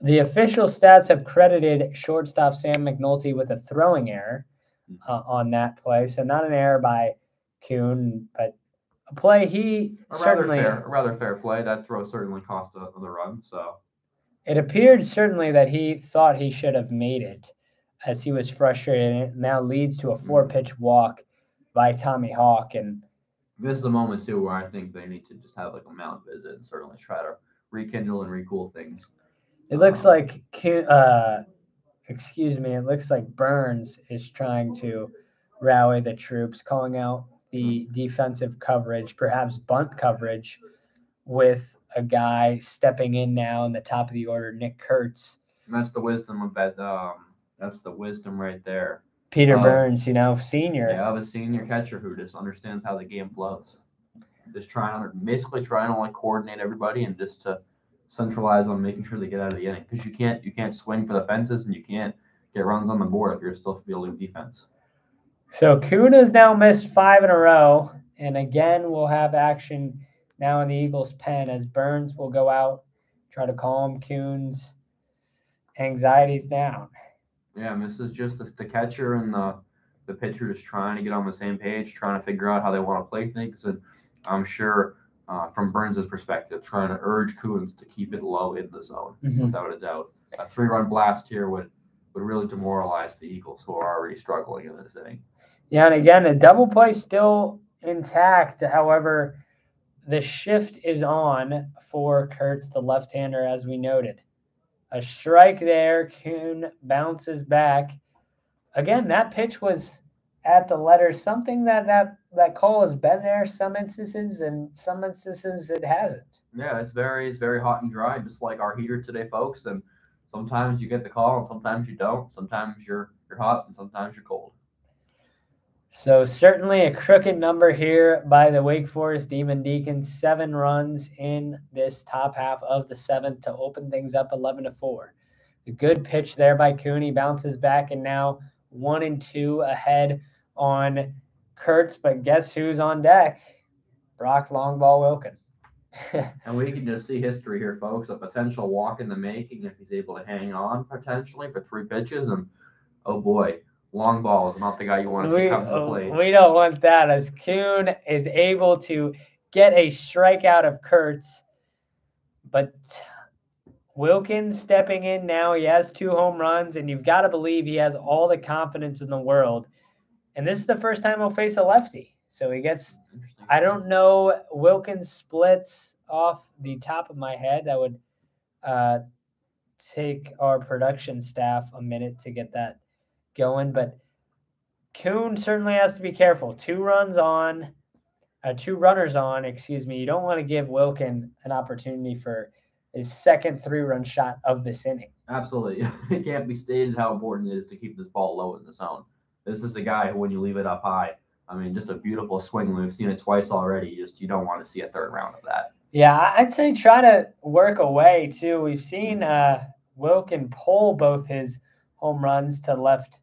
the official stats have credited shortstop Sam McNulty with a throwing error uh, on that play. So not an error by Kuhn, but a play he A rather certainly fair, a rather fair play. That throw certainly cost another run. So it appeared certainly that he thought he should have made it as he was frustrated. And it now leads to a four pitch walk by Tommy Hawke. And this is the moment too where I think they need to just have like a mound visit and certainly try to rekindle and recool things. it looks Um, like, uh, excuse me, it looks like Burns is trying to rally the troops, calling out the defensive coverage, perhaps bunt coverage, with a guy stepping in now in the top of the order, Nick Kurtz. And that's the wisdom of that. Um, that's the wisdom right there. Peter Burns, you know, senior. Yeah, of a senior catcher who just understands how the game flows. Just trying to basically trying to like coordinate everybody and just to centralize on making sure they get out of the inning because you can't you can't swing for the fences and you can't get runs on the board if you're still fielding defense. So Kuna's now missed five in a row, and again we'll have action now in the Eagles' pen as Burns will go out, try to calm Kuhn's anxieties down. Yeah, and this is just the, the catcher and the the pitcher just trying to get on the same page, trying to figure out how they want to play things, and I'm sure uh, from Burns' perspective, trying to urge Coons to keep it low in the zone. without a doubt. A three run blast here would, would really demoralize the Eagles, who are already struggling in this inning. Yeah, and again, the double play still intact. However, the shift is on for Kurtz, the left-hander, as we noted. A strike there. Kuhn bounces back. Again, that pitch was at the letter, something that that that call has been there some instances, and some instances it hasn't. Yeah, it's very it's very hot and dry, just like our heater today, folks. And sometimes you get the call, and sometimes you don't. Sometimes you're you're hot, and sometimes you're cold. So certainly a crooked number here by the Wake Forest Demon Deacons. Seven runs in this top half of the seventh to open things up 11 to four. The good pitch there by Cooney bounces back and now one and two ahead on Kurtz. But guess who's on deck? Brock Longball Wilken. and we can just see history here, folks. A potential walk in the making if he's able to hang on potentially for three pitches. And oh boy, long ball is not the guy you want to see come to the plate. We don't want that as Kuhn is able to get a strikeout of Kurtz. But Wilken's stepping in now. He has two home runs, and you've got to believe he has all the confidence in the world. And this is the first time he'll face a lefty. So he gets, I don't know, Wilken's splits off the top of my head. That would uh, take our production staff a minute to get that going. But Kuhn certainly has to be careful. Two runs on, uh, two runners on, excuse me. You don't want to give Wilken an opportunity for his second three run shot of this inning. Absolutely. It can't be stated how important it is to keep this ball low in the zone. This is a guy who, when you leave it up high, I mean, just a beautiful swing. We've seen it twice already. You just you don't want to see a third round of that. Yeah, I'd say try to work away too. We've seen uh, Wilken pull both his home runs to left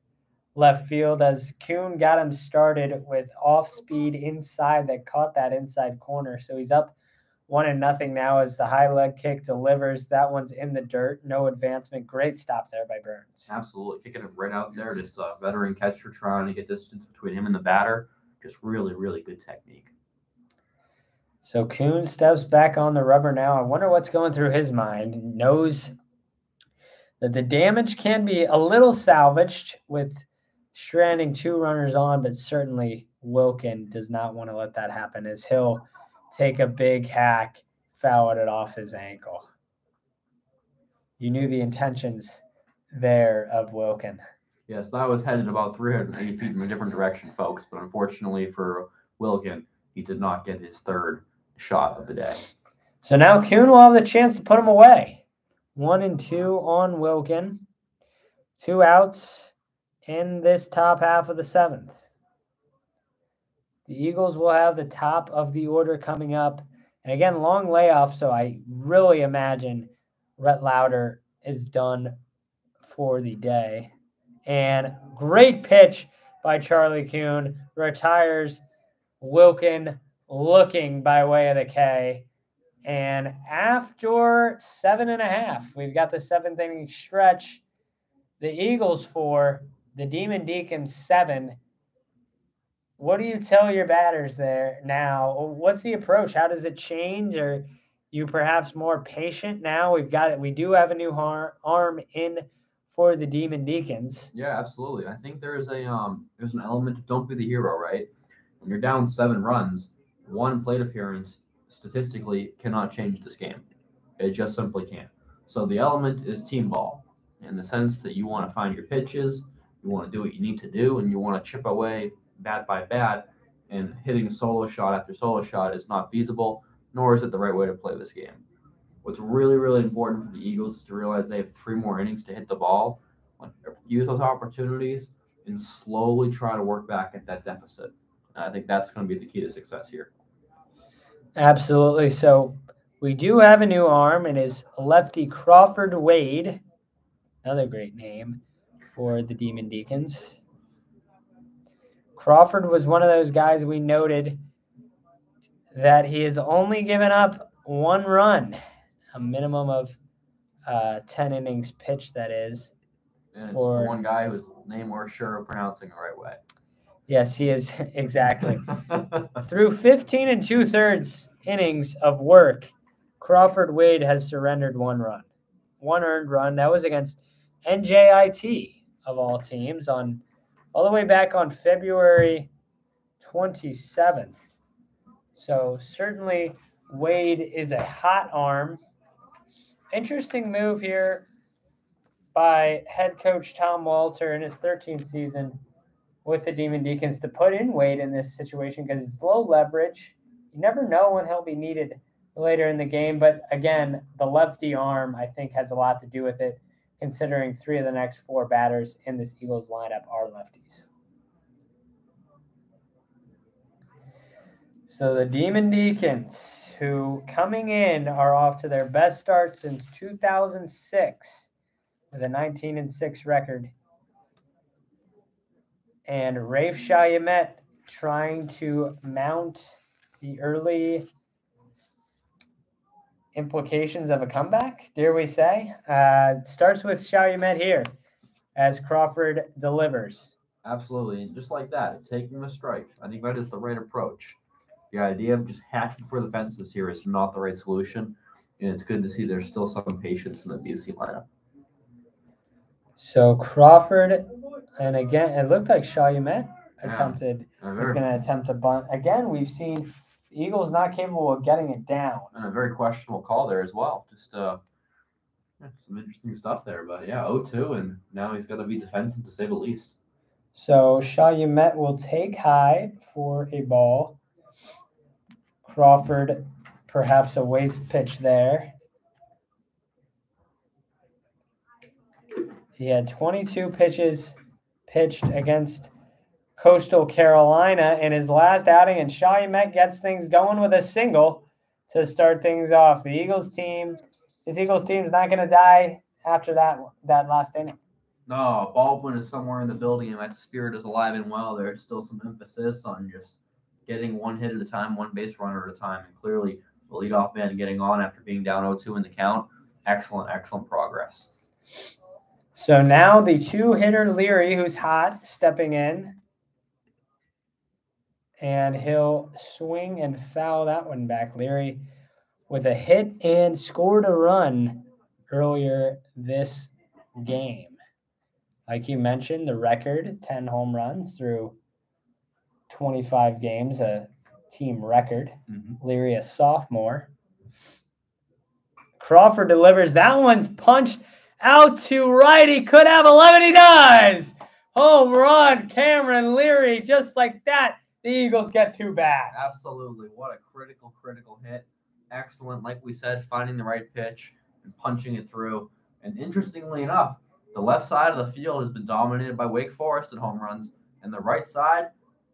left field as Kuhn got him started with off speed inside that caught that inside corner. So he's up one and nothing now as the high leg kick delivers. That one's in the dirt. No advancement. Great stop there by Burns. Absolutely. Kicking it right out there. Just a veteran catcher trying to get distance between him and the batter. Just really, really good technique. So Kuhn steps back on the rubber now. I wonder what's going through his mind. Knows that the damage can be a little salvaged with stranding two runners on, but certainly Wilken does not want to let that happen as he'll take a big hack, foul it off his ankle. You knew the intentions there of Wilken. Yes, that was headed about 380 feet in a different direction, folks. But unfortunately for Wilken, he did not get his third shot of the day. So now Kuhn will have the chance to put him away. One and two on Wilken. Two outs in this top half of the seventh. The Eagles will have the top of the order coming up. And again, long layoff. So I really imagine Rhett Lowder is done for the day. And great pitch by Charlie Kuhn. Retires Wilken looking by way of the K. And after seven and a half, we've got the seventh inning stretch. The Eagles four, the Demon Deacons seven. What do you tell your batters there now? What's the approach? How does it change? Are you perhaps more patient now? We've got it. We do have a new har- arm in for the Demon Deacons. Yeah, absolutely. I think there's a um there's an element of don't be the hero, right? When you're down seven runs, one plate appearance statistically cannot change this game. It just simply can't. So the element is team ball in the sense that you want to find your pitches, you want to do what you need to do, and you want to chip away bat by bat. And hitting solo shot after solo shot is not feasible, nor is it the right way to play this game. What's really, really important for the Eagles is to realize they have three more innings to hit the ball. Use those opportunities and slowly try to work back at that deficit. I think that's going to be the key to success here. Absolutely. So we do have a new arm, and is lefty Crawford Wade, another great name for the Demon Deacons. Crawford was one of those guys we noted that he has only given up one run, a minimum of uh, 10 innings pitched, that is. And it's for, the one guy whose name we're sure of pronouncing the right way. Yes, he is exactly. Through 15 and two thirds innings of work, Crawford Wade has surrendered one run, one earned run. That was against NJIT of all teams on all the way back on February 27th. So certainly Wade is a hot arm. Interesting move here by head coach Tom Walter in his 13th season with the Demon Deacons to put in Wade in this situation because it's low leverage. You never know when he'll be needed later in the game. But again, the lefty arm, I think, has a lot to do with it, considering three of the next four batters in this Eagles lineup are lefties. So the Demon Deacons, who coming in are off to their best start since 2006 with a 19 and 6 record. And Rafe Shayamet trying to mount the early implications of a comeback, dare we say? Uh, starts with Shayamet here as Crawford delivers. Absolutely. And just like that, taking the strike. I think that is the right approach. The idea of just hacking for the fences here is not the right solution. And it's good to see there's still some patience in the BC lineup. So Crawford, and again, it looked like Yeah. attempted, a was going to attempt a bunt. Again, we've seen the Eagles not capable of getting it down. and a very questionable call there as well. Just uh, some interesting stuff there. But yeah, 0-2, and now he's got to be defensive to say the least. So Shayamet will take high for a ball. Crawford, perhaps a waste pitch there. He had 22 pitches pitched against Coastal Carolina in his last outing, and Shayamet gets things going with a single to start things off. The Eagles team, this Eagles team is not going to die after that that last inning. No, Baldwin is somewhere in the building, and that spirit is alive and well. There's still some emphasis on just getting one hit at a time, one base runner at a time. And clearly, the leadoff man getting on after being down 0-2 in the count. Excellent, excellent progress. So now the two hitter Leary, who's hot, stepping in. And he'll swing and foul that one back. Leary with a hit and scored a run earlier this game. Like you mentioned, the record 10 home runs through 25 games, a team record. Mhm. Leary, a sophomore. Crawford delivers. That one's punched out to right. He could have 11. He does. Home run, Cameron Leary. Just like that, the Eagles get two back. Absolutely. What a critical, critical hit. Excellent. Like we said, finding the right pitch and punching it through. And interestingly enough, the left side of the field has been dominated by Wake Forest at home runs, and the right side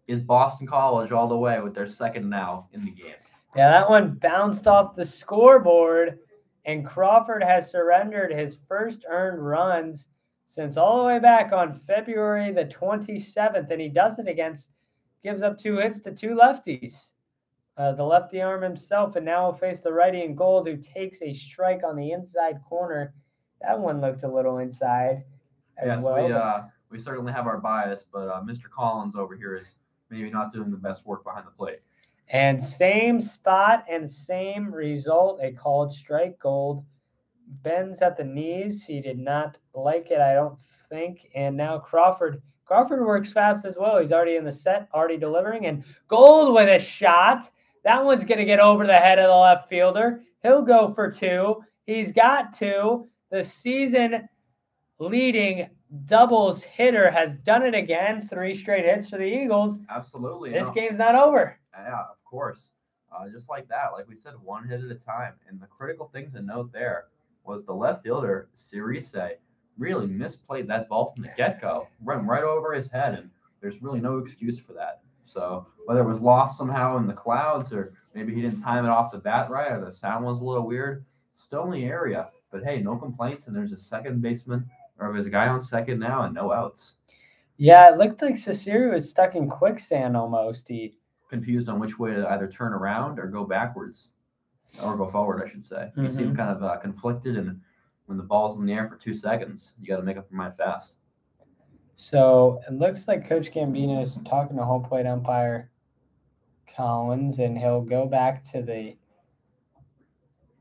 is Boston College all the way with their second now in the game. Yeah, that one bounced off the scoreboard, and Crawford has surrendered his first earned runs since all the way back on February the 27th, and he does it against, gives up two hits to two lefties. Uh, the lefty arm himself, and now will face the righty in gold, who takes a strike on the inside corner. That one looked a little inside as yes, well. we uh, we certainly have our bias, but uh, Mr. Collins over here is maybe not doing the best work behind the plate. And same spot and same result. A called strike gold bends at the knees. He did not like it, I don't think. And now Crawford. Crawford works fast as well. He's already in the set, already delivering. And Gold with a shot. That one's going to get over the head of the left fielder. He'll go for two. He's got two. The season leading doubles hitter has done it again. Three straight hits for the Eagles. Absolutely. This no. game's not over. Yeah, of course. Uh, just like that, like we said, one hit at a time. And the critical thing to note there was the left fielder, Cerise, really misplayed that ball from the get go, went right over his head, and there's really no excuse for that. So whether it was lost somehow in the clouds, or maybe he didn't time it off the bat right, or the sound was a little weird, still in the area. But hey, no complaints, and there's a second baseman, or there's a guy on second now, and no outs. Yeah, it looked like Cicero was stuck in quicksand almost. He confused on which way to either turn around or go backwards or go forward, I should say. he seemed kind of uh, conflicted, and when the ball's in the air for two seconds, you got to make up your mind fast. so it looks like Coach Gambino is talking to home plate umpire Collins, and he'll go back to the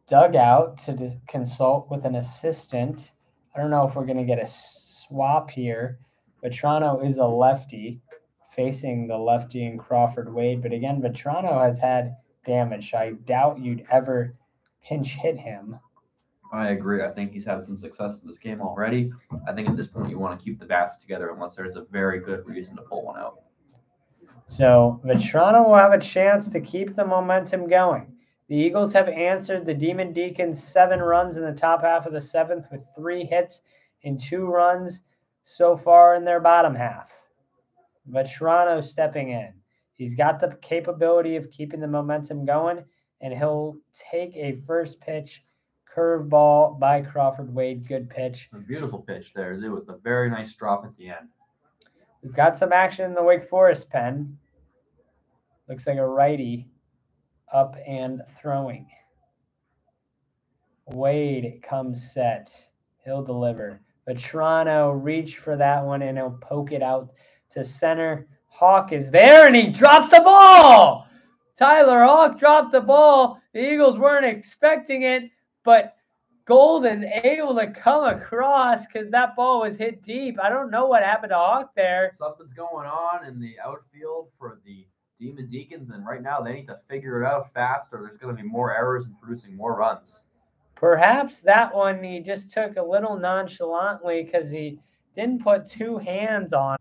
dugout to d- consult with an assistant. I don't know if we're going to get a swap here. Vetrano is a lefty facing the lefty in Crawford Wade, but again, Vetrano has had damage. I doubt you'd ever pinch hit him. I agree. I think he's had some success in this game already. I think at this point you want to keep the bats together unless there's a very good reason to pull one out. So Vetrano will have a chance to keep the momentum going. The Eagles have answered the Demon Deacons seven runs in the top half of the seventh with three hits and two runs so far in their bottom half. But Vetrano stepping in. He's got the capability of keeping the momentum going, and he'll take a first pitch curveball by Crawford Wade. Good pitch. A beautiful pitch there, too, with a very nice drop at the end. We've got some action in the Wake Forest pen. Looks like a righty up and throwing. Wade comes set. He'll deliver. Vetrano reach for that one and he'll poke it out to center. Hawke is there and he drops the ball. Tyler Hawke dropped the ball. The Eagles weren't expecting it, but Gold is able to come across because that ball was hit deep. I don't know what happened to Hawke there. Something's going on in the outfield for the Demon Deacons, and right now they need to figure it out fast, or there's going to be more errors and producing more runs. Perhaps that one he just took a little nonchalantly because he didn't put two hands on.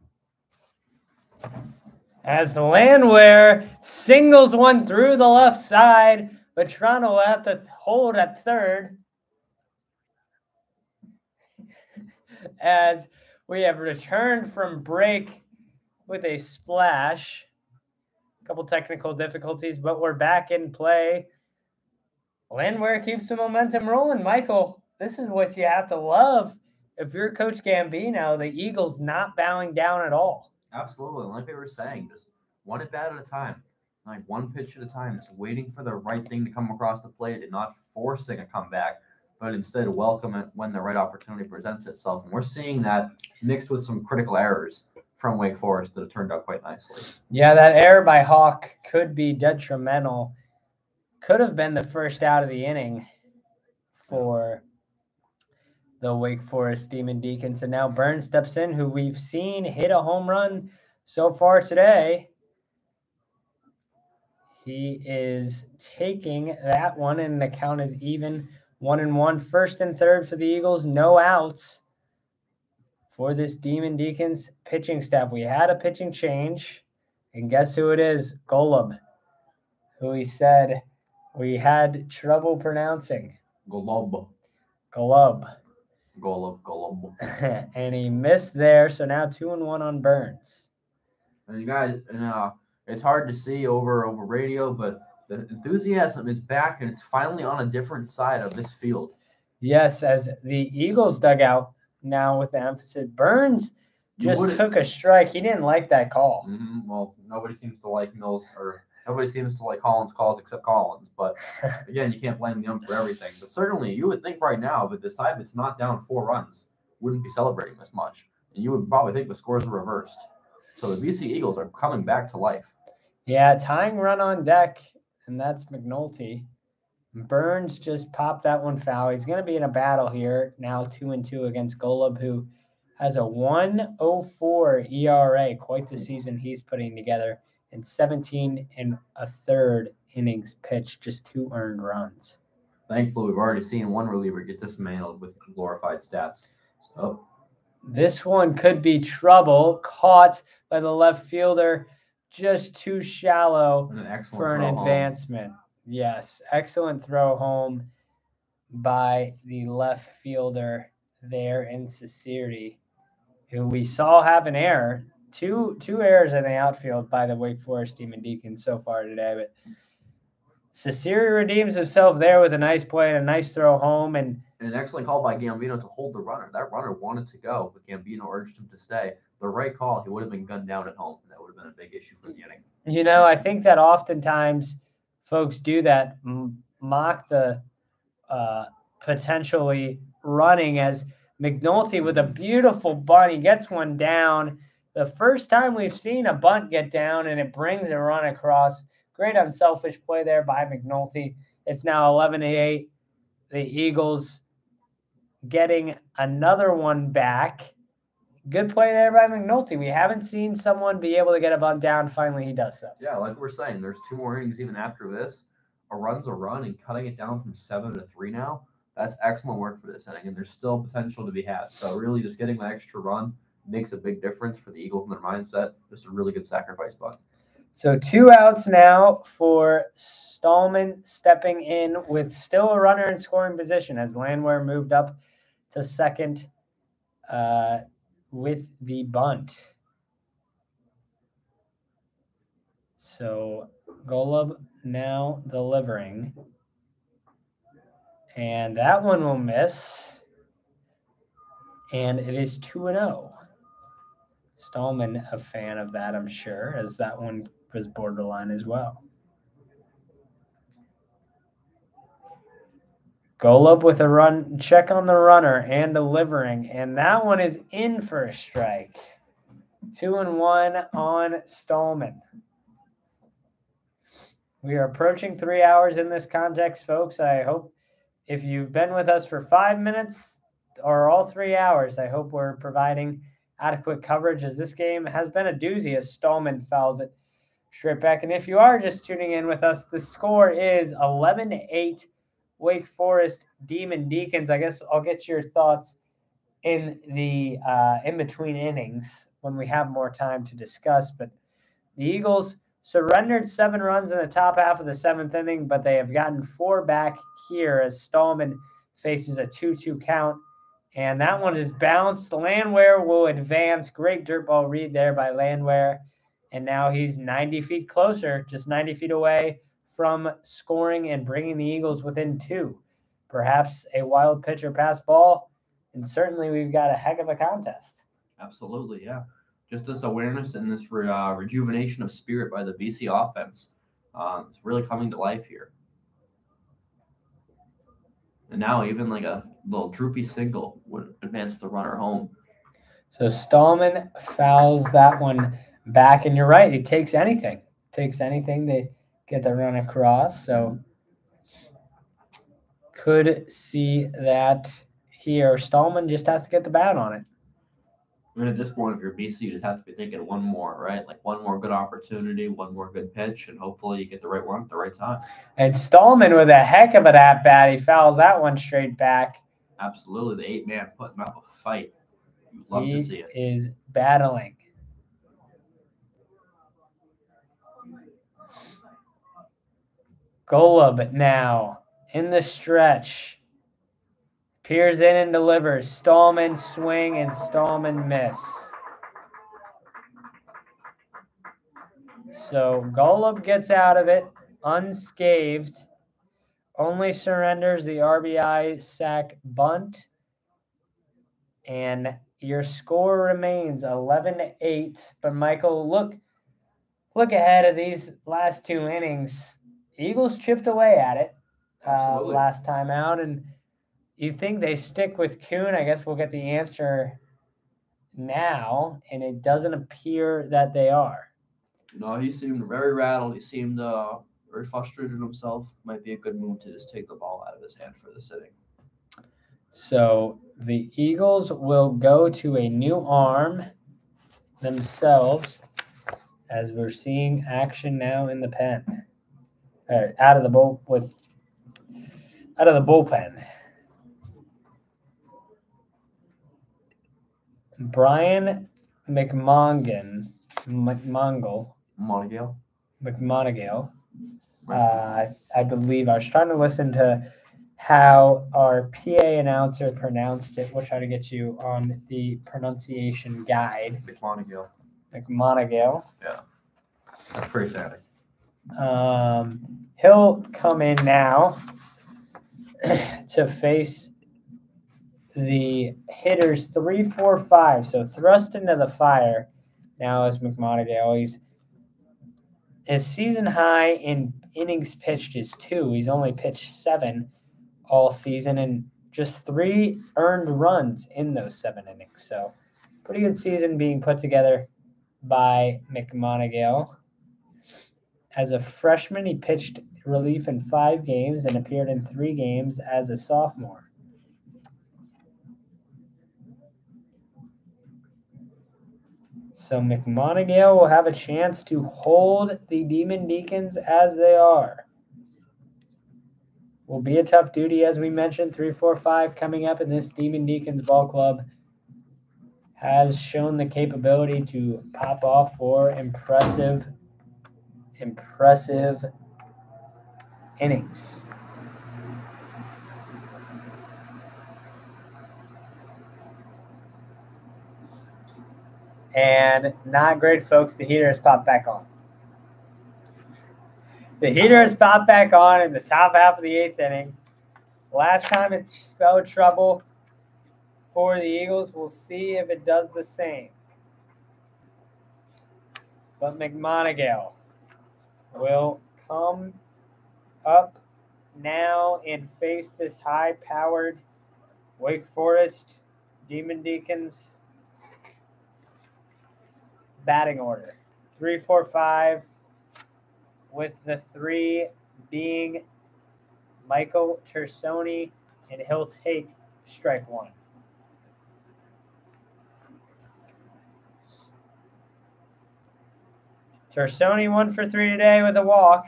As Landwehr singles one through the left side, but Toronto will have to hold at third. As we have returned from break with a splash. A couple technical difficulties, but we're back in play. Landwehr keeps the momentum rolling. Michael, this is what you have to love if you're Coach Gambino. The Eagles not bowing down at all. Absolutely. Like they were saying, just one at bat at a time, like one pitch at a time, just waiting for the right thing to come across the plate and not forcing a comeback, but instead welcome it when the right opportunity presents itself. And we're seeing that mixed with some critical errors from Wake Forest that have turned out quite nicely. Yeah, that error by Hawke could be detrimental. Could have been the first out of the inning for the Wake Forest Demon Deacons. And now Burns steps in, who we've seen hit a home run so far today. He is taking that one, and the count is even one and one. First and third for the Eagles, no outs for this Demon Deacons pitching staff. We had a pitching change, and guess who it is? Golub, who he said we had trouble pronouncing. Golob. Golub. Golub. Golob. and he missed there, so now two and one on Burns. And you guys, and uh, it's hard to see over over radio, but the enthusiasm is back, and it's finally on a different side of this field. Yes, as the Eagles dugout now with the emphasis, Burns just took a strike. He didn't like that call. Mhm, Well, nobody seems to like Mills, or nobody seems to like Collins' calls except Collins. But again, you can't blame them for everything. But certainly, you would think right now that the side that's not down four runs wouldn't be celebrating this much, and you would probably think the scores are reversed. So the BC Eagles are coming back to life. Yeah, tying run on deck, and that's McNulty. Burns just popped that one foul. He's going to be in a battle here now, two and two against Golub, who has a 104 ERA. Quite the season he's putting together, and 17 and a third innings pitched, just two earned runs. Thankfully, we've already seen one reliever get dismantled with glorified stats. So This one could be trouble. Caught by the left fielder, just too shallow. an for an throw home. advancement. Yes, excellent throw home by the left fielder there in Ceciri, who we saw have an error. Two two errors in the outfield by the Wake Forest Demon Deacons so far today, but Ceciri redeems himself there with a nice play and a nice throw home. And And an excellent call by Gambino to hold the runner. That runner wanted to go, but Gambino urged him to stay. The right call, he would have been gunned down at home. That would have been a big issue for the inning. You know, I think that oftentimes folks do that, m- mock the uh, potentially running as McNulty with a beautiful bunt. He gets one down. The first time we've seen a bunt get down and it brings a run across. Great unselfish play there by McNulty. It's now 11 to 8. The Eagles getting another one back. Good play there by McNulty. We haven't seen someone be able to get a bunt down. Finally, he does so. Yeah, like we're saying, there's two more innings even after this. A run's a run, and cutting it down from seven to three now. That's excellent work for this inning, and there's still potential to be had. So really, just getting that extra run makes a big difference for the Eagles in their mindset. Just a really good sacrifice bunt. So two outs now for Stallman stepping in with still a runner in scoring position as Landwehr moved up to second uh, with the bunt. So Golub now delivering. And that one will miss. And it is 2 and 0. Stallman, a fan of that, I'm sure, as that one was borderline as well. Golub with a run, check on the runner and delivering, and that one is in for a strike. Two and one on Stallman. We are approaching three hours in this context, folks. I hope if you've been with us for five minutes or all three hours, I hope we're providing adequate coverage as this game has been a doozy as Stallman fouls it straight back. And if you are just tuning in with us, the score is 11 8 Wake Forest Demon Deacons. I guess I'll get your thoughts in the uh, in between innings when we have more time to discuss. But the Eagles surrendered seven runs in the top half of the seventh inning, but they have gotten four back here as Stallman faces a 2 2 count. And that one is bounced. Landwehr will advance. Great dirt ball read there by Landwehr. And now he's 90 feet closer, just 90 feet away from scoring and bringing the Eagles within two. Perhaps a wild pitch or pass ball. And certainly we've got a heck of a contest. Absolutely, yeah. Just this awareness and this re, uh, rejuvenation of spirit by the BC offense uh, is really coming to life here. And now even like a little droopy single would advance the runner home. So Stallman fouls that one back, and you're right. It takes anything, takes anything to get the run across. So could see that here. Stallman just has to get the bat on it. I mean, at this point, if you're BC, you just have to be thinking one more, right? Like one more good opportunity, one more good pitch, and hopefully you get the right one at the right time. And Stallman with a heck of an at bat. He fouls that one straight back. Absolutely. The eight man putting up a fight. Love he to see it. is battling. Golub now in the stretch. Peers in and delivers. Stallman swing and Stallman miss. So Golub gets out of it unscathed. Only surrenders the RBI sack bunt. And your score remains 11 to 8. But Michael, look look ahead of these last two innings. Eagles chipped away at it uh, last time out, and you think they stick with Kuhn? I guess we'll get the answer now, and it doesn't appear that they are. No, he seemed very rattled. He seemed uh, very frustrated himself. Might be a good move to just take the ball out of his hand for the sitting. So the Eagles will go to a new arm themselves, as we're seeing action now in the pen, or out of the bull with out of the bullpen. Brian McMongan, McMongle, Montague. McMonagale. Uh, I believe I was trying to listen to how our PA announcer pronounced it. We'll try to get you on the pronunciation guide. Montague. McMonagale. Yeah. That's pretty static. Um, he'll come in now to face the hitters three, four, five. So thrust into the fire now is McMonagale. He's his season high in innings pitched is two. He's only pitched seven all season and just three earned runs in those seven innings. So pretty good season being put together by McMonagale. As a freshman, he pitched relief in five games and appeared in three games as a sophomore. So McMonagale will have a chance to hold the Demon Deacons as they are. will be a tough duty, as we mentioned. Three, four, five coming up in this Demon Deacons ball club has shown the capability to pop off for impressive, impressive innings. And not great, folks. The heater has popped back on. The heater has popped back on in the top half of the eighth inning. Last time it spelled trouble for the Eagles. We'll see if it does the same. But McMonigal will come up now and face this high powered Wake Forest Demon Deacons batting order. Three, four, five, with the three being Michael Turconi, and he'll take strike one. Turconi one for three today with a walk,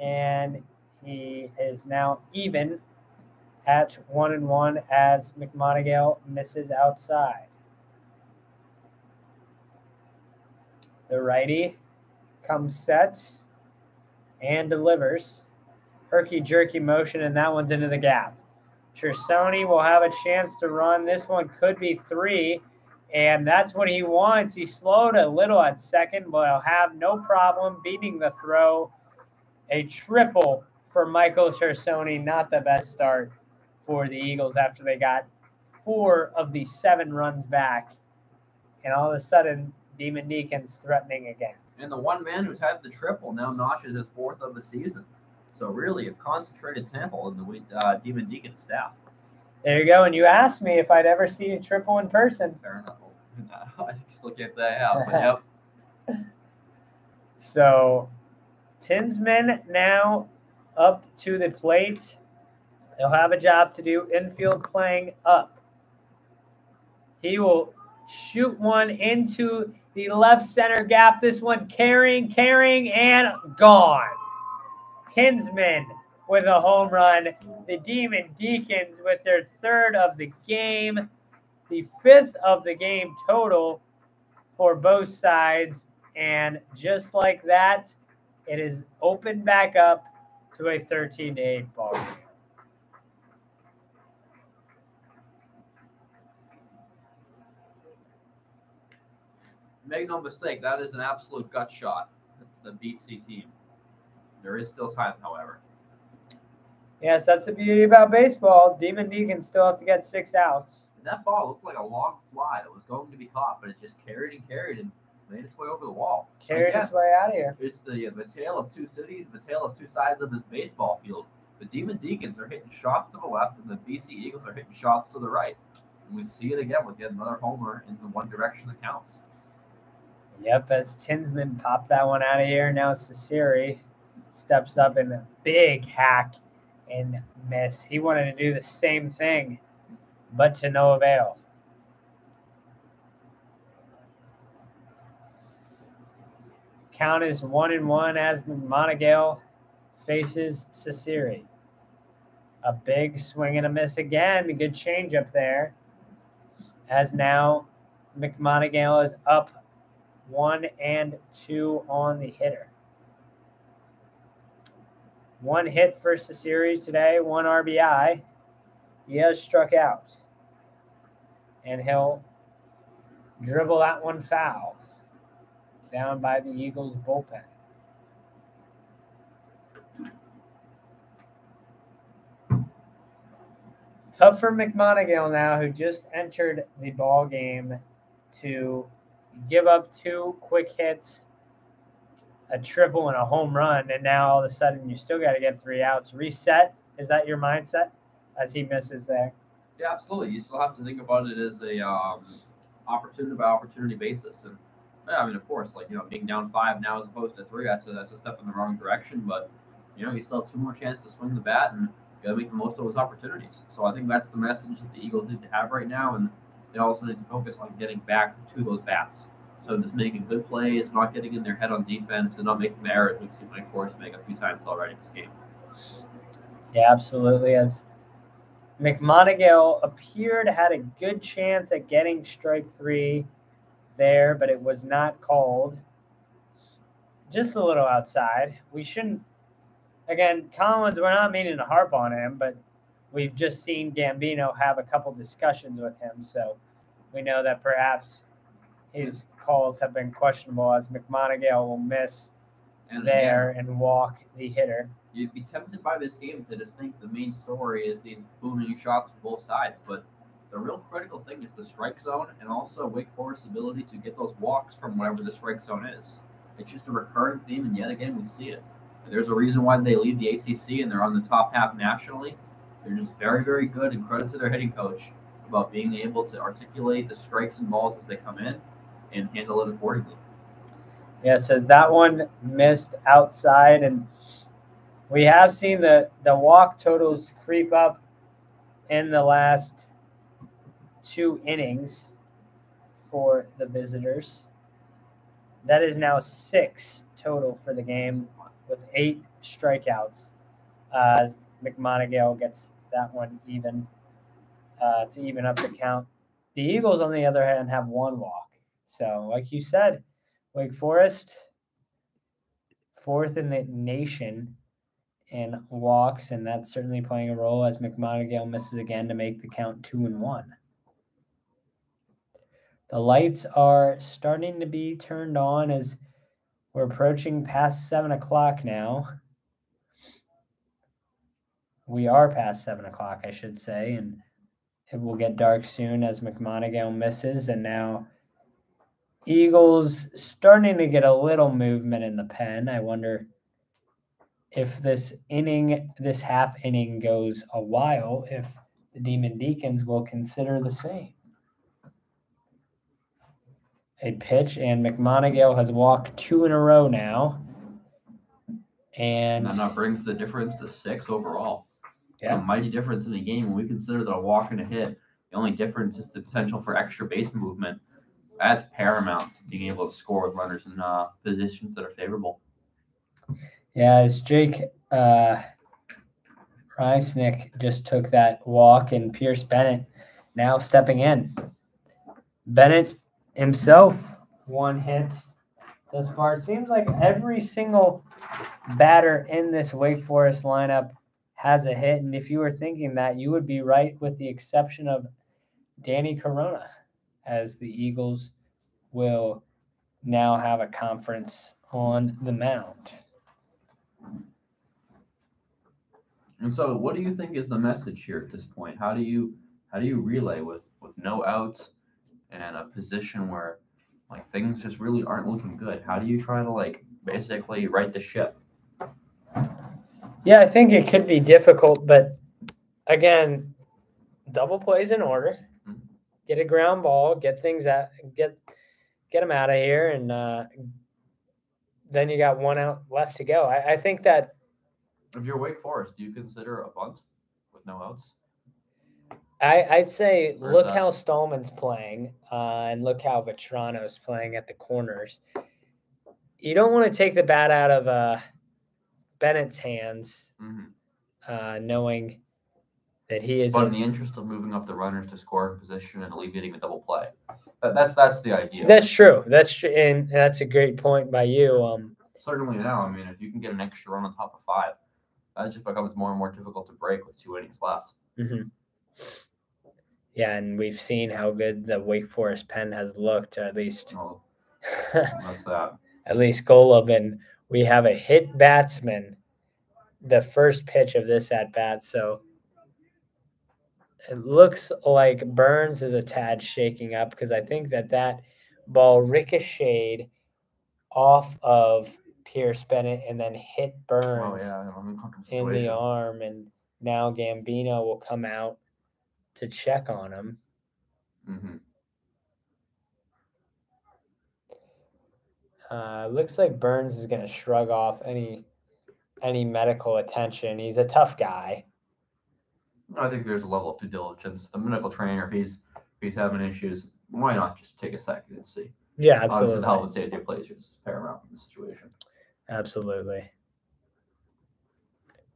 and he is now even at one and one as McMonigal misses outside. The righty comes set and delivers. Herky jerky motion, and that one's into the gap. Turconi will have a chance to run. This one could be three, and that's what he wants. He slowed a little at second, but he'll have no problem beating the throw. A triple for Michael Turconi. Not the best start for the Eagles after they got four of the seven runs back. And all of a sudden, Demon Deacons threatening again. And the one man who's had the triple now notches his fourth of the season. So really a concentrated sample in the uh, Demon Deacon staff. There you go. And you asked me if I'd ever see a triple in person. Fair enough. I still can't say have, but yep. So Tinsman now up to the plate. He'll have a job to do. Infield playing up. He will shoot one into the left center gap. This one carrying, carrying, and gone. Tinsman with a home run. The Demon Deacons with their third of the game, the fifth of the game total for both sides. And just like that, it is opened back up to a 13 to 8 ball game. Make no mistake, that is an absolute gut shot to the BC team. There is still time, however. Yes, that's the beauty about baseball. Demon Deacons still have to get six outs. That ball looked like a long fly that was going to be caught, but it just carried and carried and made its way over the wall. Carried Again, its way out of here. It's the uh, the tale of two cities, the tale of two sides of this baseball field. The Demon Deacons are hitting shots to the left, and the BC Eagles are hitting shots to the right. And we see it again with yet another homer in the one direction that counts. Yep, as Tinsman popped that one out of here. Now Cesari steps up in a big hack and miss. He wanted to do the same thing, but to no avail. Count is one and one as Monagale faces Cesari. A big swing and a miss again. A good change up there. As now McMonagale is up one and two on the hitter. One hit for series today, one RBI. He has struck out. And he'll dribble that one foul down by the Eagles bullpen. Tough for McMonagale now, who just entered the ball game to give up two quick hits, a triple, and a home run, and now all of a sudden you still got to get three outs. Reset. Is that your mindset as he misses there? Yeah, absolutely. You still have to think about it as a um, opportunity by opportunity basis, and yeah, I mean, of course, like you know, being down five now as opposed to three, that's a that's a step in the wrong direction. But you know, you still have two more chances to swing the bat, and you got to make the most of those opportunities. So I think that's the message that the Eagles need to have right now, and they also need to focus on getting back to those bats. So just making good plays, not getting in their head on defense, and not making the errors we've seen Mike Forrest make a few times already this game. Yeah, absolutely. As McMonigal appeared had a good chance at getting strike three there, but it was not called. Just a little outside. We shouldn't. Again, Collins, we're not meaning to harp on him, but we've just seen Gambino have a couple discussions with him, so we know that perhaps his calls have been questionable as McMonigal will miss And there and walk the hitter. You'd be tempted by this game to just think the main story is these booming shots from both sides, but the real critical thing is the strike zone and also Wake Forest's ability to get those walks from whatever the strike zone is. It's just a recurring theme, and yet again we see it. There's a reason why they lead the ACC and they're on the top half nationally. They're just very, very good, and credit to their hitting coach about being able to articulate the strikes and balls as they come in and handle it accordingly. Yeah, says that one missed outside, and we have seen the the walk totals creep up in the last two innings for the visitors. That is now six total for the game, with eight strikeouts. Uh, as McMonigal gets that one even uh, to even up the count. The Eagles, on the other hand, have one walk. So, like you said, Wake Forest, fourth in the nation in walks, and that's certainly playing a role as McMonigal misses again to make the count two and one. The lights are starting to be turned on as we're approaching past seven o'clock now. We are past seven o'clock, I should say, and it will get dark soon as McMonigal misses, and now Eagles starting to get a little movement in the pen. I wonder if this inning, this half inning goes a while, if the Demon Deacons will consider the same. A pitch, and McMonigal has walked two in a row now. And And that brings the difference to six overall. It's Yeah. a mighty difference in the game when we consider that a walk and a hit, the only difference is the potential for extra base movement. That's paramount to being able to score with runners in uh, positions that are favorable. Yeah, as Jake uh, Reinisch just took that walk, and Pierce Bennett now stepping in. Bennett himself, one hit thus far. It seems like every single batter in this Wake Forest lineup has a hit, and if you were thinking that, you would be right, with the exception of Danny Corona, as the Eagles will now have a conference on the mound. And so, what do you think is the message here at this point? How do you how do you relay with with no outs and a position where like things just really aren't looking good? How do you try to like basically right the ship? Yeah, I think it could be difficult, but again, double plays in order. Mhm. Get a ground ball, get things out, get get them out of here, and uh, then you got one out left to go. I, I think that If you're Wake Forest, do you consider a bunt with no outs? I, I'd say Where's look that? how Stallman's playing, uh, and look how Vetrano's playing at the corners. You don't want to take the bat out of uh, Bennett's hands, Mm-hmm. uh, knowing that he is. But in the interest of moving up the runners to scoring position and alleviating a double play, that, that's that's the idea. That's true. That's true, and that's a great point by you. Um, Certainly now, I mean, if you can get an extra run on top of five, that just becomes more and more difficult to break with two innings left. mhm. Yeah, and we've seen how good the Wake Forest pen has looked. At least, Well, that's that. at least Golub, and we have a hit batsman. The first pitch of this at bat, so it looks like Burns is a tad shaking up because I think that that ball ricocheted off of Pierce Bennett and then hit Burns. Oh yeah, in an uncomfortable in the arm, and now Gambino will come out to check on him. hmm Uh, looks like Burns is going to shrug off any any medical attention. He's a tough guy. I think there's a level of due diligence. The medical trainer, if he's if he's having issues, why not just take a second and see? Yeah, Obviously, the health and safety of players is paramount in the situation. Absolutely.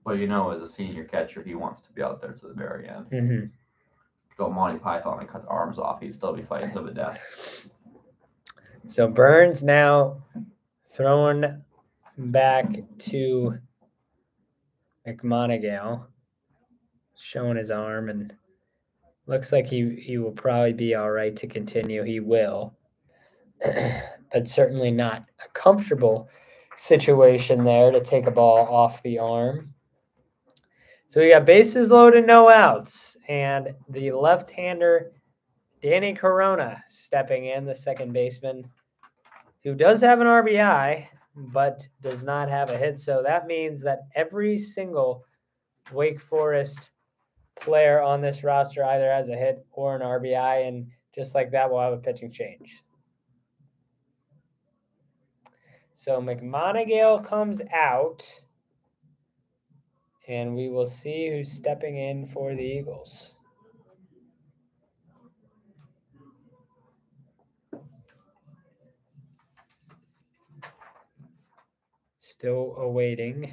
But you know, as a senior catcher, he wants to be out there to the very end. hmm Go Monty Python and cut the arms off. He'd still be fighting to the death. So Burns now thrown back to McMonagale, showing his arm, and looks like he, he will probably be all right to continue. He will, but certainly not a comfortable situation there to take a ball off the arm. So we got bases loaded, no outs, and the left-hander Danny Corona stepping in, the second baseman, who does have an RBI, but does not have a hit. So that means that every single Wake Forest player on this roster either has a hit or an RBI, and just like that, we'll have a pitching change. So McMonagale comes out, and we will see who's stepping in for the Eagles. Still awaiting.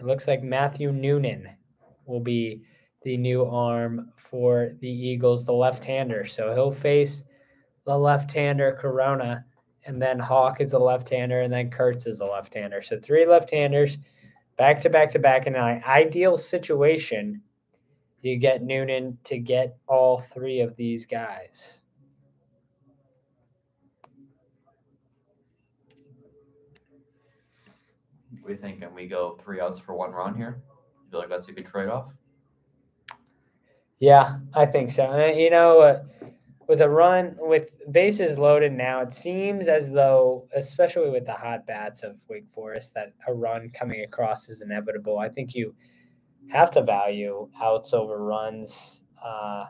It looks like Matthew Noonan will be the new arm for the Eagles, the left hander. So he'll face the left hander, Corona, and then Hawke is a left hander, and then Kurtz is a left hander. So three left handers back to back to back in an ideal situation. You get Noonan to get all three of these guys. We thinking we go three outs for one run here. You feel like that's a good trade off? Yeah, I think so. Uh, You know, uh, with a run with bases loaded now, it seems as though, especially with the hot bats of Wake Forest, that a run coming across is inevitable. I think you have to value outs over runs uh,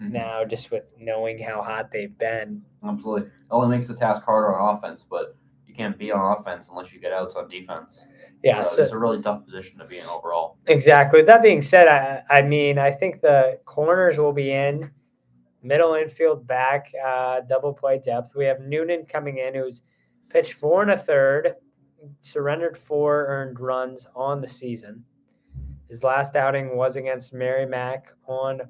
Mhm. now, just with knowing how hot they've been. Absolutely. It only makes the task harder on offense, but you can't be on offense unless you get outs on defense. Yeah, So so, it's a really tough position to be in overall. exactly. With that being said, I, I mean, I think the corners will be in, middle infield back, uh, double play depth. We have Noonan coming in, who's pitched four and a third, surrendered four earned runs on the season. His last outing was against Merrimack on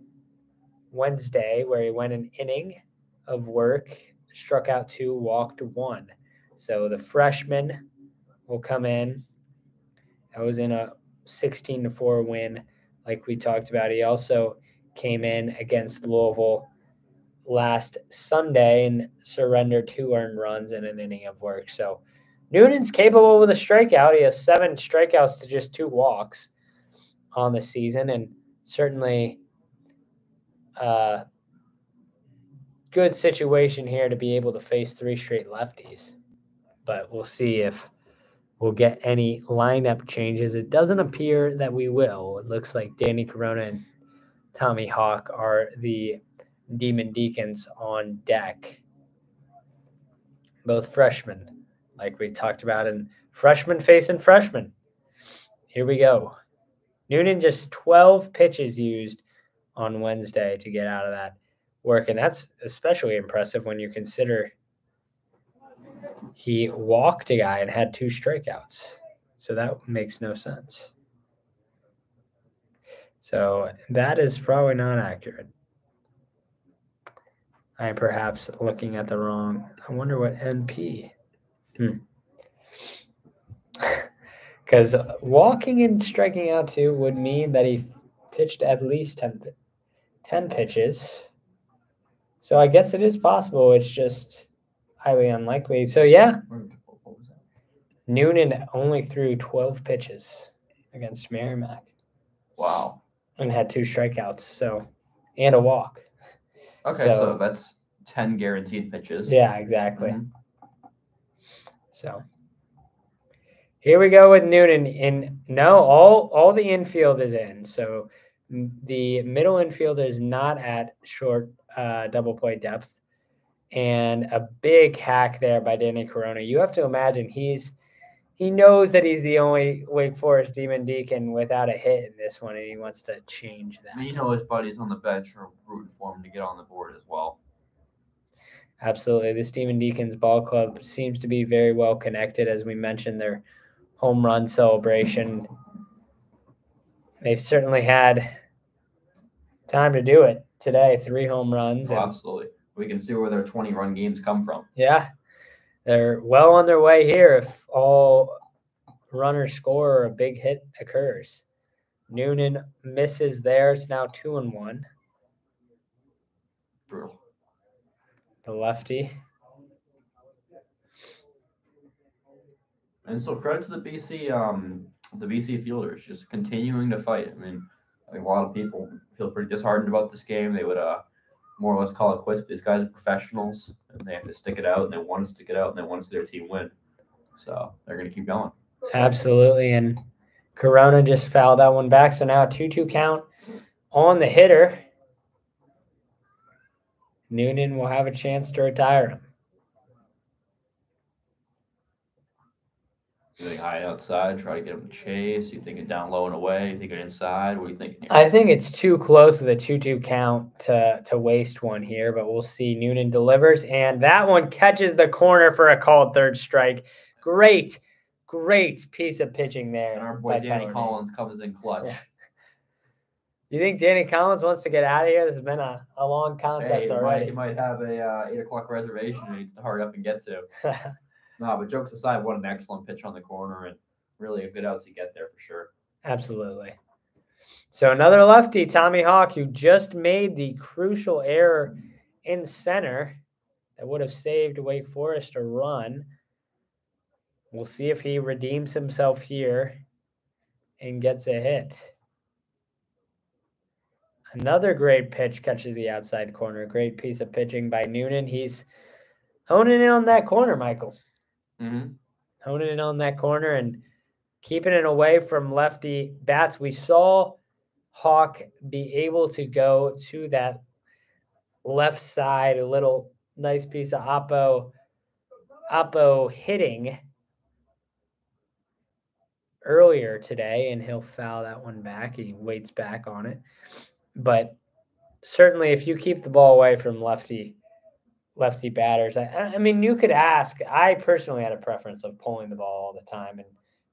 Wednesday, where he went an inning of work, struck out two, walked one. So the freshman will come in. That was in a 16 to 4 win, like we talked about. He also came in against Louisville last Sunday and surrendered two earned runs in an inning of work. So Noonan's capable with a strikeout. He has seven strikeouts to just two walks on the season, and certainly uh, good situation here to be able to face three straight lefties. But we'll see if we'll get any lineup changes. It doesn't appear that we will. It looks like Danny Corona and Tommy Hawke are the Demon Deacons on deck. Both freshmen, like we talked about, and freshman facing freshman. Here we go. Noonan just 12 pitches used on Wednesday to get out of that work. And that's especially impressive when you consider he walked a guy and had two strikeouts. So that makes no sense. So that is probably not accurate. I perhaps looking at the wrong. I wonder what NP. Because hmm. walking and striking out two would mean that he pitched at least 10, 10 pitches. So I guess it is possible. It's just highly unlikely. So yeah, What was that? Noonan only threw 12 pitches against Merrimack Wow. and had two strikeouts. So, and a walk. Okay, so, So- that's 10 guaranteed pitches. Yeah, exactly. Mhm. So here we go with Noonan. In no, all all the infield is in. So the middle infield is not at short uh, double play depth, and a big hack there by Danny Corona. You have to imagine he's he knows that he's the only Wake Forest Demon Deacon without a hit in this one, and he wants to change that. And you know his buddies on the bench are rooting for him to get on the board as well. Absolutely. This Demon Deacons ball club seems to be very well connected. As we mentioned, their home run celebration they've certainly had time to do it today. Three home runs. Oh, and- absolutely. We can see where their 20 run games come from. Yeah, they're well on their way here if all runners score or a big hit occurs. Noonan misses there. It's now two and one. Brutal. The lefty. And so credit to the BC, um, the BC fielders just continuing to fight. I mean, I think a lot of people feel pretty disheartened about this game. They would uh more or less call it quits. But these guys are professionals and they have to stick it out and they want to stick it out and they want to see their team win. So they're gonna keep going. Absolutely. And Corona just fouled that one back. So now a 2 2 count on the hitter. Noonan will have a chance to retire him. You think high outside, try to get him to chase. You think it down low and away. You think it inside. What are you thinking? Here? I think it's too close with a 2 2 count to, to waste one here, but we'll see. Noonan delivers, and that one catches the corner for a called third strike. Great, great piece of pitching there. and our boy Danny Tyler. Collins comes in clutch. Yeah. You think Danny Collins wants to get out of here? This has been a, a long contest Hey, he, might, already. he might have a uh, eight o'clock reservation he needs to hurry up and get to. No, but jokes aside, what an excellent pitch on the corner and really a good out to get there for sure. Absolutely. So another lefty, Tommy Hawke, who just made the crucial error in center that would have saved Wake Forest a run. We'll see if he redeems himself here and gets a hit. Another great pitch catches the outside corner. Great piece of pitching by Noonan. He's honing in on that corner, Michael. Mm-hmm. honing in on that corner and keeping it away from lefty bats. We saw Hawke be able to go to that left side, a little nice piece of oppo oppo hitting earlier today, and he'll foul that one back. He waits back on it. But certainly if you keep the ball away from lefty lefty batters. I, I mean, you could ask. I personally had a preference of pulling the ball all the time and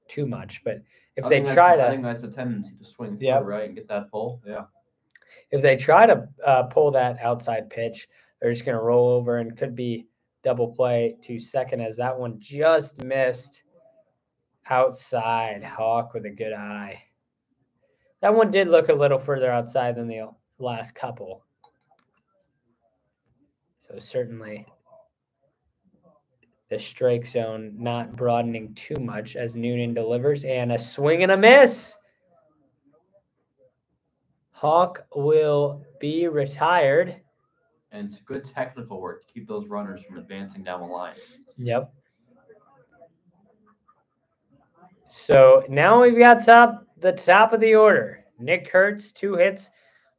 too much, but if I they try to, I think that's a tendency to swing through, right, and get that pull. Yeah. if they try to uh, pull that outside pitch, they're just going to roll over and could be double play to second as that one just missed outside. Hawke with a good eye. That one did look a little further outside than the last couple. So certainly the strike zone not broadening too much as Noonan delivers and a swing and a miss. Hawke will be retired. And it's good technical work to keep those runners from advancing down the line. Yep. So now we've got top the top of the order. Nick Kurtz, two hits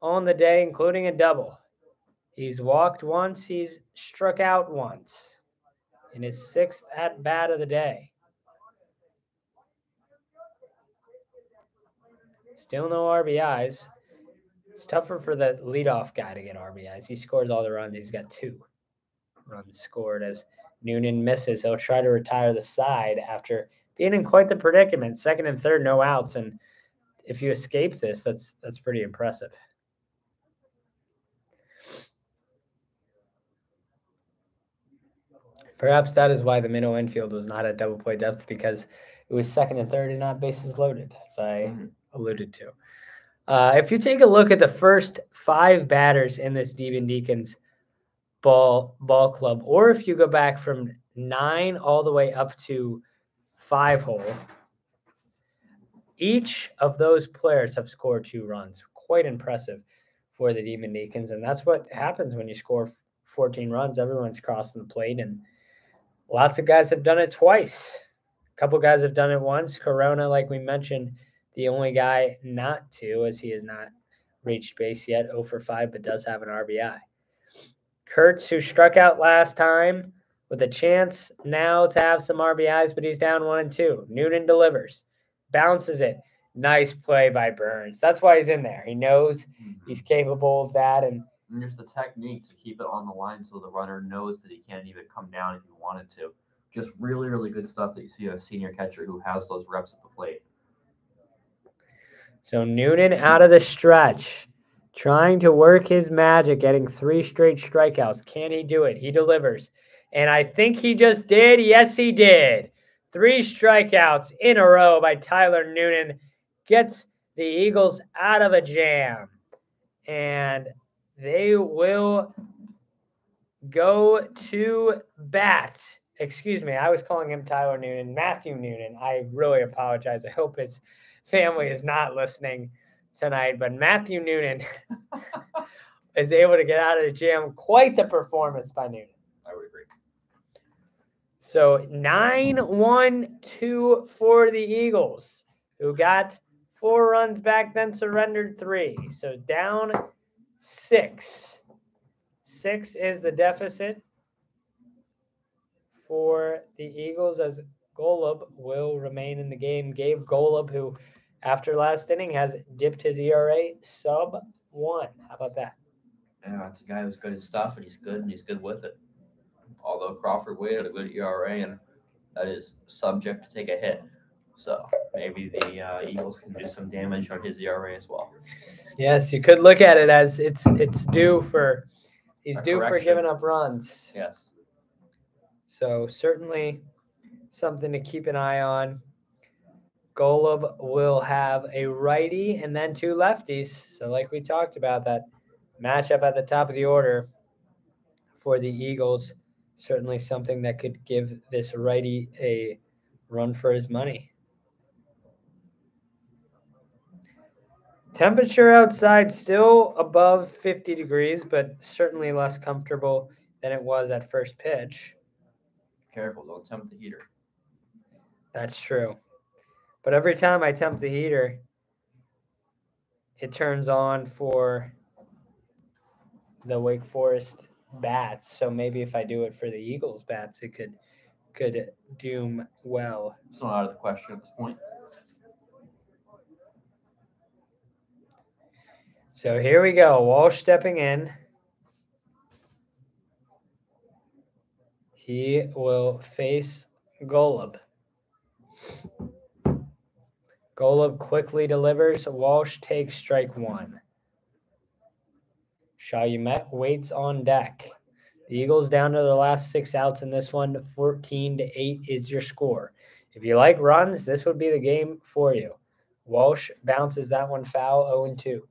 on the day, including a double. He's walked once, he's struck out once in his sixth at bat of the day. Still no RBIs. It's tougher for the leadoff guy to get RBIs. He scores all the runs. He's got two runs scored as Noonan misses. He'll try to retire the side after being in quite the predicament. Second and third, no outs, and if you escape this, that's that's pretty impressive. Perhaps that is why the middle infield was not at double play depth because it was second and third and not bases loaded, as I Mhm. alluded to. Uh, if you take a look at the first five batters in this Deacon Deacons ball ball club, or if you go back from nine all the way up to five hole, each of those players have scored two runs. Quite impressive for the Demon Deacons, and that's what happens when you score 14 runs. Everyone's crossing the plate, and lots of guys have done it twice. A couple guys have done it once. Corona, like we mentioned, the only guy not to, as he has not reached base yet, 0 for 5, but does have an RBI. Kurtz, who struck out last time, with a chance now to have some RBIs, but he's down one and two. Noonan delivers, bounces it. Nice play by Burns. That's why he's in there. He knows mm-hmm. he's capable of that, and And there's the technique to keep it on the line so the runner knows that he can't even come down if he wanted to. Just really, really good stuff that you see a senior catcher who has those reps at the plate. So Noonan out of the stretch, trying to work his magic, getting three straight strikeouts. Can he do it? He delivers. And I think he just did. Yes, he did. Three strikeouts in a row by Tyler Noonan gets the Eagles out of a jam. And they will go to bat. Excuse me, I was calling him Tyler Noonan, Matthew Noonan. I really apologize. I hope his family is not listening tonight, but Matthew Noonan is able to get out of the jam. Quite the performance by Noonan. I would agree. So 9 1 2 for the Eagles, who got four runs back, then surrendered three. So down six. Six is the deficit for the Eagles as Golub will remain in the game. Gabe Golub, who after last inning has dipped his ERA sub one. How about that? Yeah, it's a guy who's good at stuff and he's good and he's good with it. Although Crawford Wade had a good ERA and that is subject to take a hit. So maybe the uh, Eagles can do some damage on his ERA as well. Yes, you could look at it as it's it's due for he's A due for giving up runs. Yes. So certainly something to keep an eye on. Golub will have a righty and then two lefties. So like we talked about that matchup at the top of the order for the Eagles, certainly something that could give this righty a run for his money. Temperature outside still above 50 degrees, but certainly less comfortable than it was at first pitch. Careful, don't tempt the heater. That's true. But every time I tempt the heater, it turns on for the Wake Forest bats. So maybe if I do it for the Eagles bats, it could could doom well. It's not out of the question at this point. So here we go. Walsh stepping in. He will face Golub. Golub quickly delivers. Walsh takes strike one. Shalumet waits on deck. The Eagles down to their last six outs in this one. 14 to 8 is your score. If you like runs, this would be the game for you. Walsh bounces that one foul 0 2.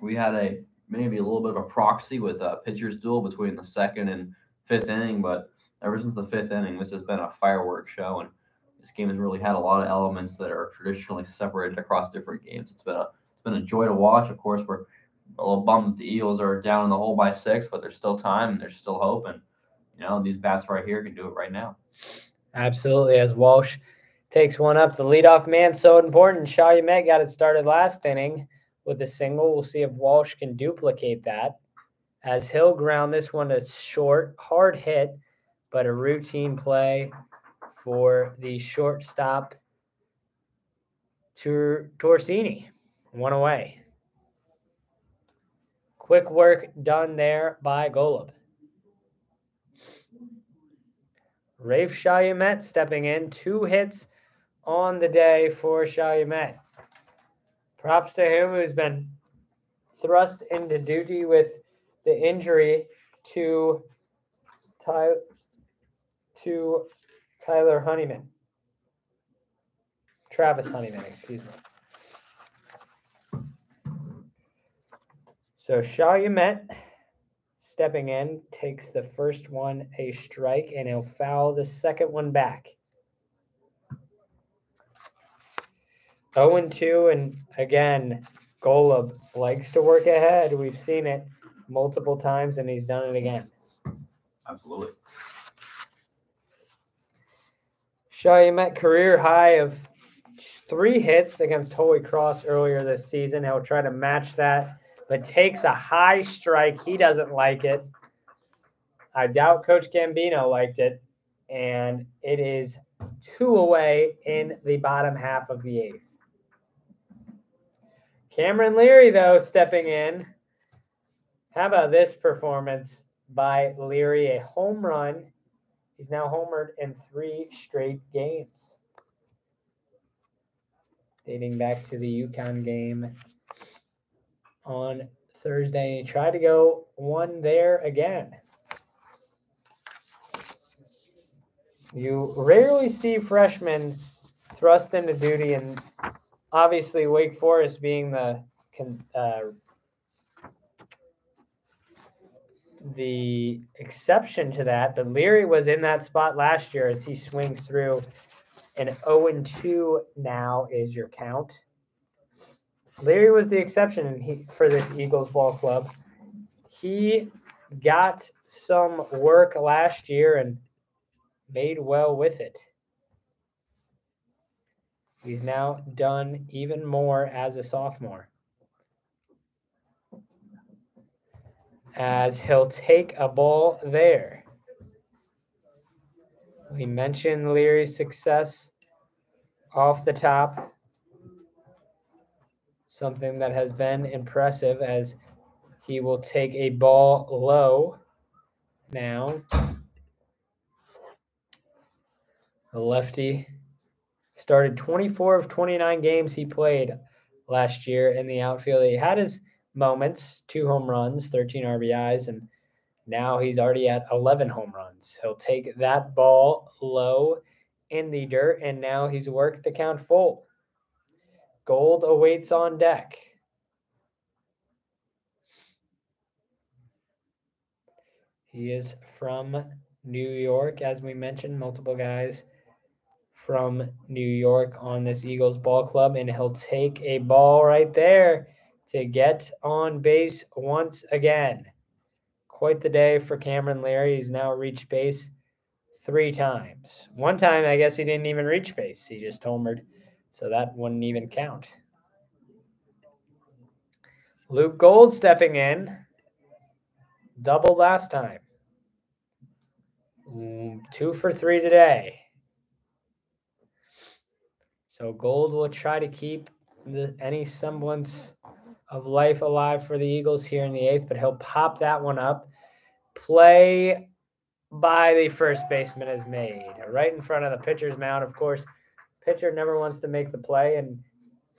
We had a maybe a little bit of a proxy with a pitcher's duel between the second and fifth inning, but ever since the fifth inning, this has been a fireworks show, and this game has really had a lot of elements that are traditionally separated across different games. It's been a it's been a joy to watch. Of course, we're a little bummed that the Eagles are down in the hole by six, but there's still time and there's still hope, and you know these bats right here can do it right now. Absolutely. As Walsh takes one up, the leadoff man so important. Shalumet got it started last inning with a single. We'll see if Walsh can duplicate that. As he'll ground this one a short, hard hit, but a routine play for the shortstop Tor- Turconi. One away. Quick work done there by Golub. Rafe Shalumet stepping in, two hits on the day for Shalumet. Props to him who's been thrust into duty with the injury to Ty- to Tyler Honeyman. Travis Honeyman, excuse me. So Shalumet stepping in takes the first one a strike and he'll foul the second one back. 0 and 2, and again, Golub likes to work ahead. We've seen it multiple times and he's done it again. Absolutely. Shalumet career high of three hits against Holy Cross earlier this season. He'll try to match that, but takes a high strike. He doesn't like it. I doubt Coach Gambino liked it. And it is two away in the bottom half of the eighth. Cameron Leary, though, stepping in. How about this performance by Leary? A home run. He's now homered in three straight games. dating back to the UConn game on Thursday. He tried to go one there again. You rarely see freshmen thrust into duty, and obviously Wake Forest being the uh, the exception to that. But Leary was in that spot last year as he swings through. And 0 and 2 now is your count. Leary was the exception he, for this Eagles ball club. He got some work last year and made well with it. He's now done even more as a sophomore. As he'll take a ball there. We mentioned Leary's success off the top. Something that has been impressive as he will take a ball low now. The lefty started 24 of 29 games he played last year in the outfield. He had his moments, two home runs, 13 RBIs, and now he's already at 11 home runs. He'll take that ball low in the dirt, and now he's worked the count full. Gold awaits on deck. He is from New York, as we mentioned, multiple guys from New York on this Eagles ball club, and he'll take a ball right there to get on base once again. Quite the day for Cameron Leary. He's now reached base three times. One time, I guess he didn't even reach base. He just homered, so that wouldn't even count. Luke Gold stepping in. Double last time. Mm, Two for three today. So Gold will try to keep the, any semblance of life alive for the Eagles here in the eighth, but he'll pop that one up. Play by the first baseman is made right in front of the pitcher's mound. Of course, pitcher never wants to make the play, and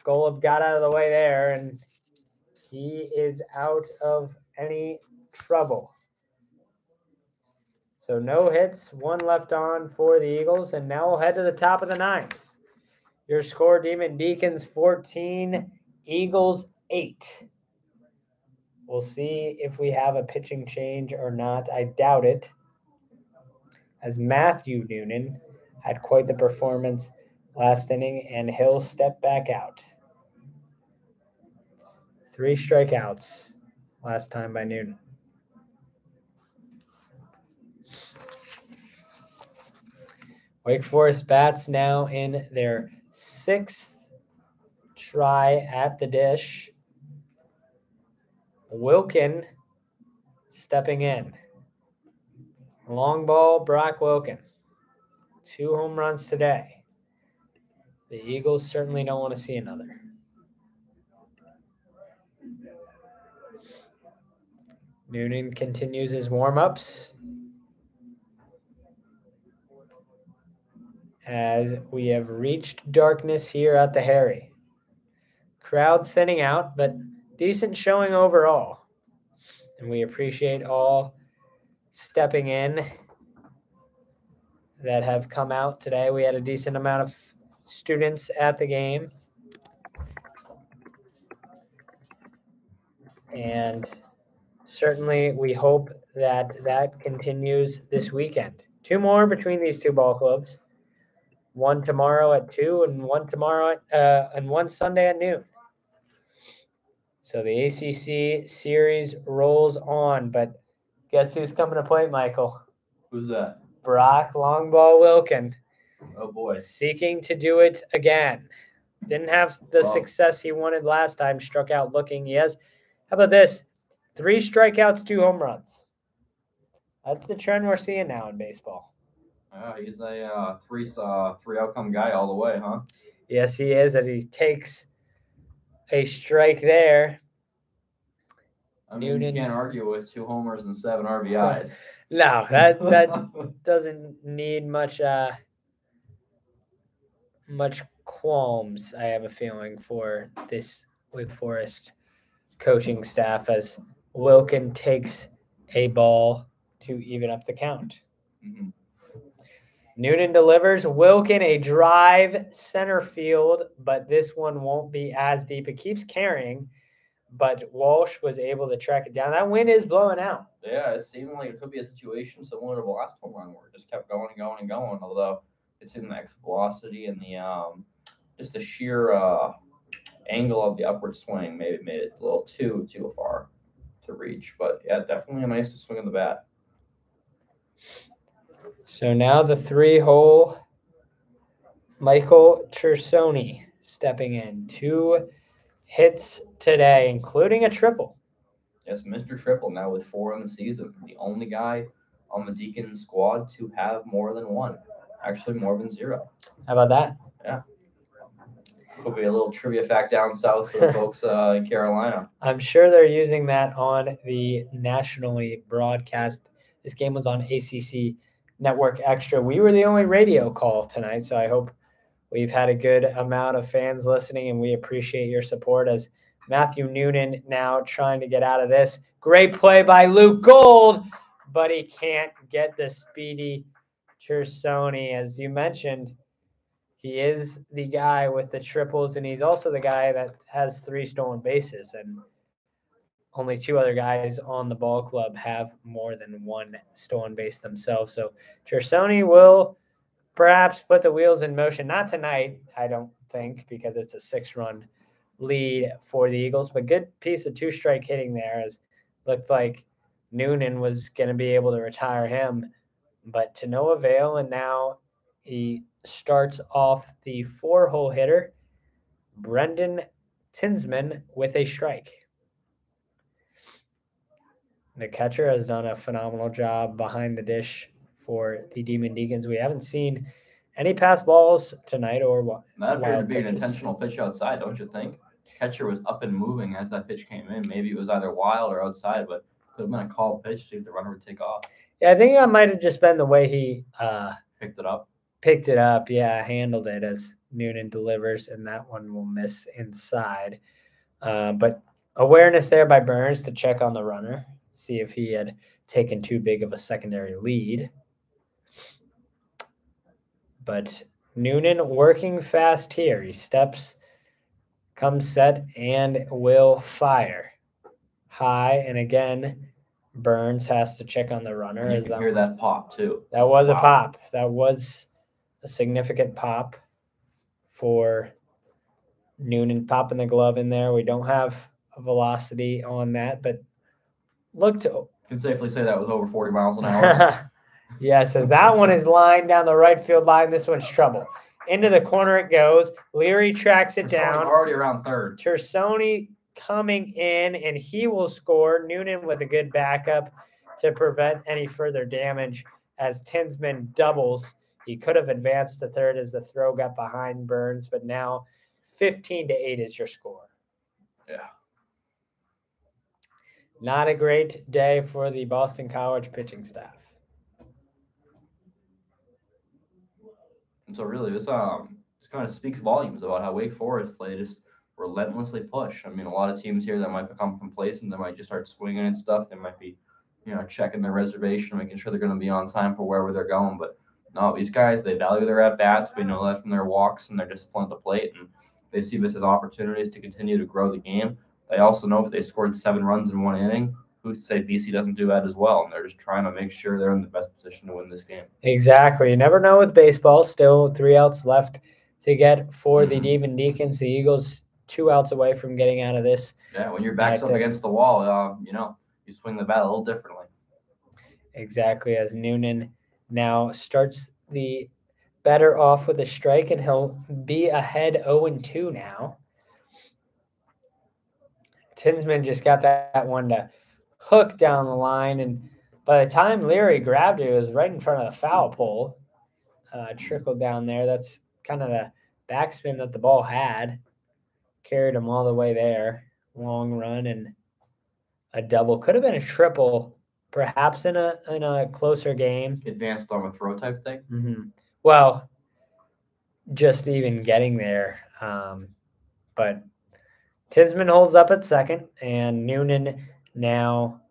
Golub got out of the way there, and he is out of any trouble. So no hits, one left on for the Eagles, and now we'll head to the top of the ninth. Your score, Demon Deacons 14, Eagles 8. We'll see if we have a pitching change or not. I doubt it. As Matthew Noonan had quite the performance last inning, and he'll step back out. Three strikeouts last time by Noonan. Wake Forest bats now in their sixth try at the dish. Wilken stepping in. Long ball, Brock Wilken. Two home runs today. The Eagles certainly don't want to see another. Noonan continues his warm ups. As we have reached darkness here at the Harry. Crowd thinning out, but decent showing overall. And we appreciate all stepping in that have come out today. We had a decent amount of students at the game. And certainly we hope that that continues this weekend. Two more between these two ball clubs. One tomorrow at 2 and one tomorrow at, uh, and one Sunday at noon. So the ACC series rolls on, but guess who's coming to play, Michael? Who's that? Brock Longball Wilken, Oh boy. seeking to do it again. Didn't have the Wow. success he wanted last time, struck out looking. Yes. how about this? Three strikeouts, two home runs. That's the trend we're seeing now in baseball. Yeah, he's a uh, three uh, three outcome guy all the way, huh? Yes, he is, as he takes a strike there. I mean, you can't argue with two homers and seven RBIs. No, that that doesn't need much uh much qualms, I have a feeling, for this Wake Forest coaching staff as Wilken takes a ball to even up the count. Mhm. Noonan delivers Wilken a drive center field, but this one won't be as deep. It keeps carrying, but Walsh was able to track it down. That wind is blowing out. Yeah, it seemed like it could be a situation similar to the last home run where it just kept going and going and going. Although it's in the exit velocity and the um, just the sheer uh, angle of the upward swing maybe made it a little too too far to reach. But yeah, definitely a nice to swing of the bat. So now the three hole Michael Turconi stepping in. Two hits today, including a triple. Yes, Mr. Triple now with four on the season, the only guy on the Deacon squad to have more than one. Actually, more than zero. How about that? Yeah. Could be a little trivia fact down south for the folks uh, in Carolina. I'm sure they're using that on the nationally broadcast. This game was on ACC Network Extra. We were the only radio call tonight, so I hope we've had a good amount of fans listening, and we appreciate your support as Matthew Noonan now trying to get out of this. Great play by Luke Gold, but he can't get the speedy Turconi. As you mentioned, he is the guy with the triples, and he's also the guy that has three stolen bases. And only two other guys on the ball club have more than one stolen base themselves. So Turconi will perhaps put the wheels in motion. Not tonight, I don't think, because it's a six-run lead for the Eagles. But good piece of two-strike hitting there, as looked like Noonan was going to be able to retire him, but to no avail. And now he starts off the four-hole hitter, Brendan Tinsman, with a strike. The catcher has done a phenomenal job behind the dish for the Demon Deacons. We haven't seen any pass balls tonight or what. That appeared to be an intentional pitch outside, don't you think? Catcher was up and moving as that pitch came in. Maybe it was either wild or outside, but could have been a called pitch to see if the runner would take off. Yeah, I think that might have just been the way he uh, Picked it up. picked it up. Yeah, handled it as Noonan delivers, and that one will miss inside. Uh, but awareness there by Burns to check on the runner, see if he had taken too big of a secondary lead. But Noonan working fast here. He steps, comes set, and will fire high. And again, Burns has to check on the runner. You as can that hear one- that pop too. that was a pop. That was a significant pop for Noonan popping the glove in there. We don't have a velocity on that, but looked to Can safely say that was over 40 miles an hour. yes, as that one is lined down the right field line. This one's trouble. Into the corner it goes. Leary tracks it already- down. already around third. Turconi coming in, and he will score. Noonan with a good backup to prevent any further damage as Tinsman doubles. He could have advanced to third as the throw got behind Burns, but now 15 to 8 is your score. Yeah. Not a great day for the Boston College pitching staff. And so really this um this kind of speaks volumes about how Wake Forest they just relentlessly push. I mean a lot of teams here that might become complacent, they might just start swinging and stuff. They might be, you know, checking their reservation, making sure they're gonna be on time for wherever they're going. But no, these guys they value their at bats. We know that from their walks and their discipline at the plate and they see this as opportunities to continue to grow the game. They also know if they scored seven runs in one inning, who's to say BC doesn't do that as well? And they're just trying to make sure they're in the best position to win this game. Exactly. You never know with baseball. Still three outs left to get for the Mhm. Demon Deacons. The Eagles two outs away from getting out of this. Yeah, when your back's up against the wall, uh, you know, you swing the bat a little differently. Exactly as Noonan now starts the better off with a strike, and he'll be ahead 0 and 2 now. Tinsman just got that, that one to hook down the line, and by the time Leary grabbed it, it was right in front of the foul pole. Uh, trickled down there. That's kind of the backspin that the ball had. Carried him all the way there. Long run and a double. Could have been a triple perhaps in a in a closer game. Advanced on a throw type thing. hmm Well, just even getting there. Um, but Tinsman holds up at second, and Noonan now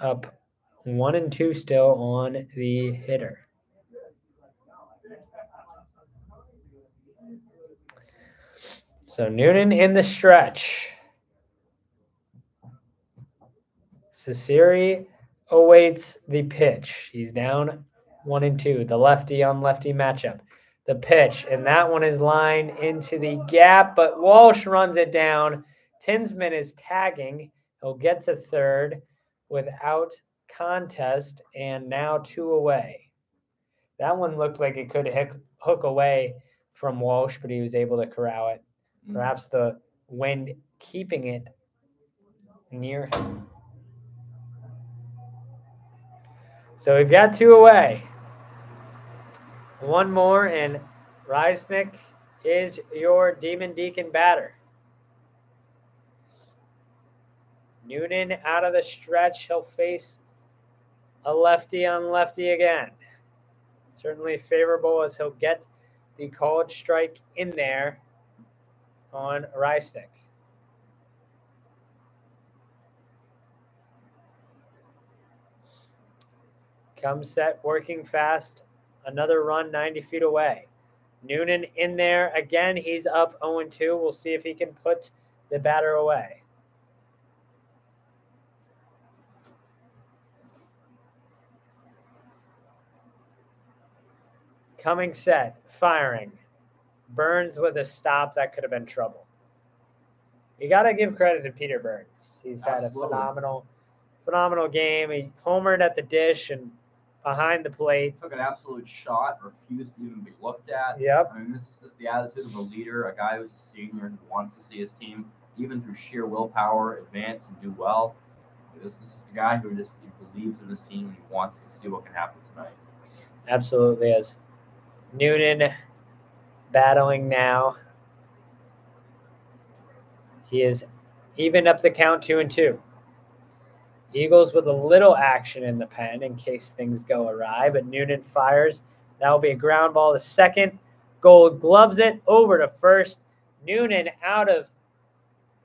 up one and two still on the hitter. So Noonan in the stretch. Cesari awaits the pitch. He's down one and two. The lefty on lefty matchup. The pitch, and that one is lined into the gap, but Walsh runs it down. Tinsman is tagging. He'll get to third without contest, and now two away. That one looked like it could hook, away from Walsh, but he was able to corral it. Mm. Perhaps the wind keeping it near him. So we've got two away. One more, and Reinisch is your Demon Deacon batter. Noonan out of the stretch. He'll face a lefty on lefty again. Certainly favorable as he'll get the called strike in there on Reinisch. Comes set, working fast. Another run 90 feet away. Noonan in there again. He's up 0 2. We'll see if he can put the batter away. Coming set, firing. Burns with a stop that could have been trouble. You got to give credit to Peter Burns. He's had a phenomenal, phenomenal game. He homered at the dish and behind the plate. Took an absolute shot, refused to even be looked at. Yep. I mean, this is just the attitude of a leader, a guy who's a senior who wants to see his team, even through sheer willpower, advance and do well. This, this is the guy who just believes in his team and he wants to see what can happen tonight. Absolutely is. Noonan battling now. He is even up the count two and two. Eagles with a little action in the pen in case things go awry, but Noonan fires. That will be a ground ball to second. Gold gloves it over to first. Noonan out of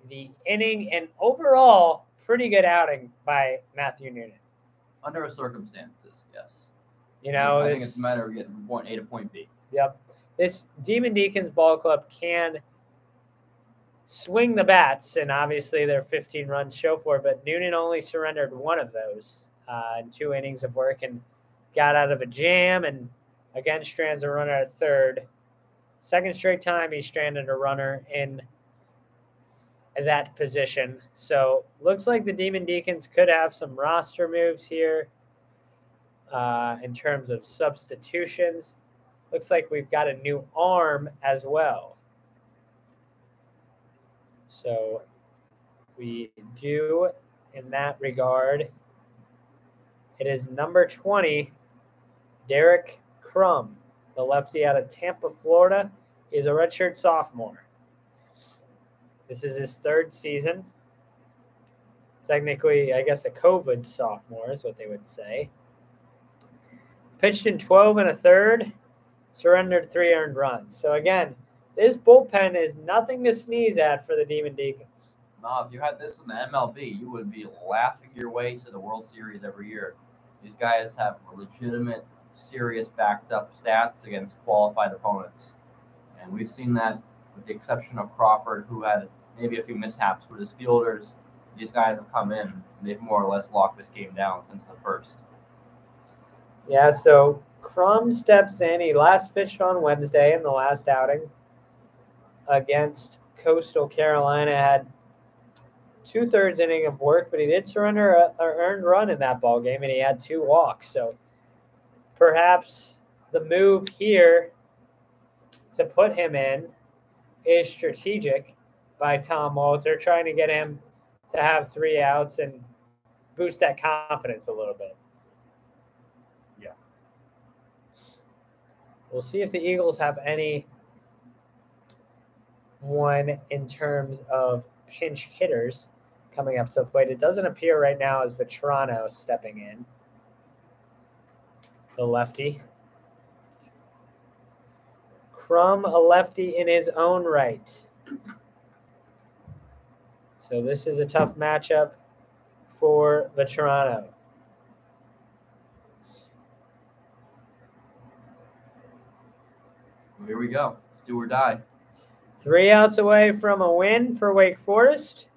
the inning and overall pretty good outing by Matthew Noonan. Under circumstances, yes. You know, I think it's a matter of getting from point A to point B. Yep. This Demon Deacons Ball Club can swing the bats, and obviously they're 15 runs show for it, but Noonan only surrendered one of those uh, in two innings of work and got out of a jam and again strands a runner at third. Second straight time he stranded a runner in that position. So looks like the Demon Deacons could have some roster moves here uh, in terms of substitutions. Looks like we've got a new arm as well. So we do in that regard. It is number 20, Derek Crum, the lefty out of Tampa, Florida. Is a redshirt sophomore. This is his third season. Technically, I guess a COVID sophomore is what they would say. Pitched in 12 and a third, surrendered three earned runs. So again, this bullpen is nothing to sneeze at for the Demon Deacons. Now, if you had this in the MLB, you would be laughing your way to the World Series every year. These guys have legitimate, serious, backed up stats against qualified opponents. And we've seen that with the exception of Crawford, who had maybe a few mishaps with his fielders. These guys have come in and they've more or less locked this game down since the first. Yeah, so Crum steps in. He last pitched on Wednesday in the last outing against Coastal Carolina. Had two thirds inning of work, but he did surrender a, earned run in that ball game, and he had two walks. So perhaps the move here to put him in is strategic by Tom Walter, trying to get him to have three outs and boost that confidence a little bit. We'll see if the Eagles have any one in terms of pinch hitters coming up to the plate. It doesn't appear right now as Vetrano stepping in. The lefty. Crum, a lefty in his own right. So this is a tough matchup for Vetrano. Here we go. Let's do or die. Three outs away from a win for Wake Forest,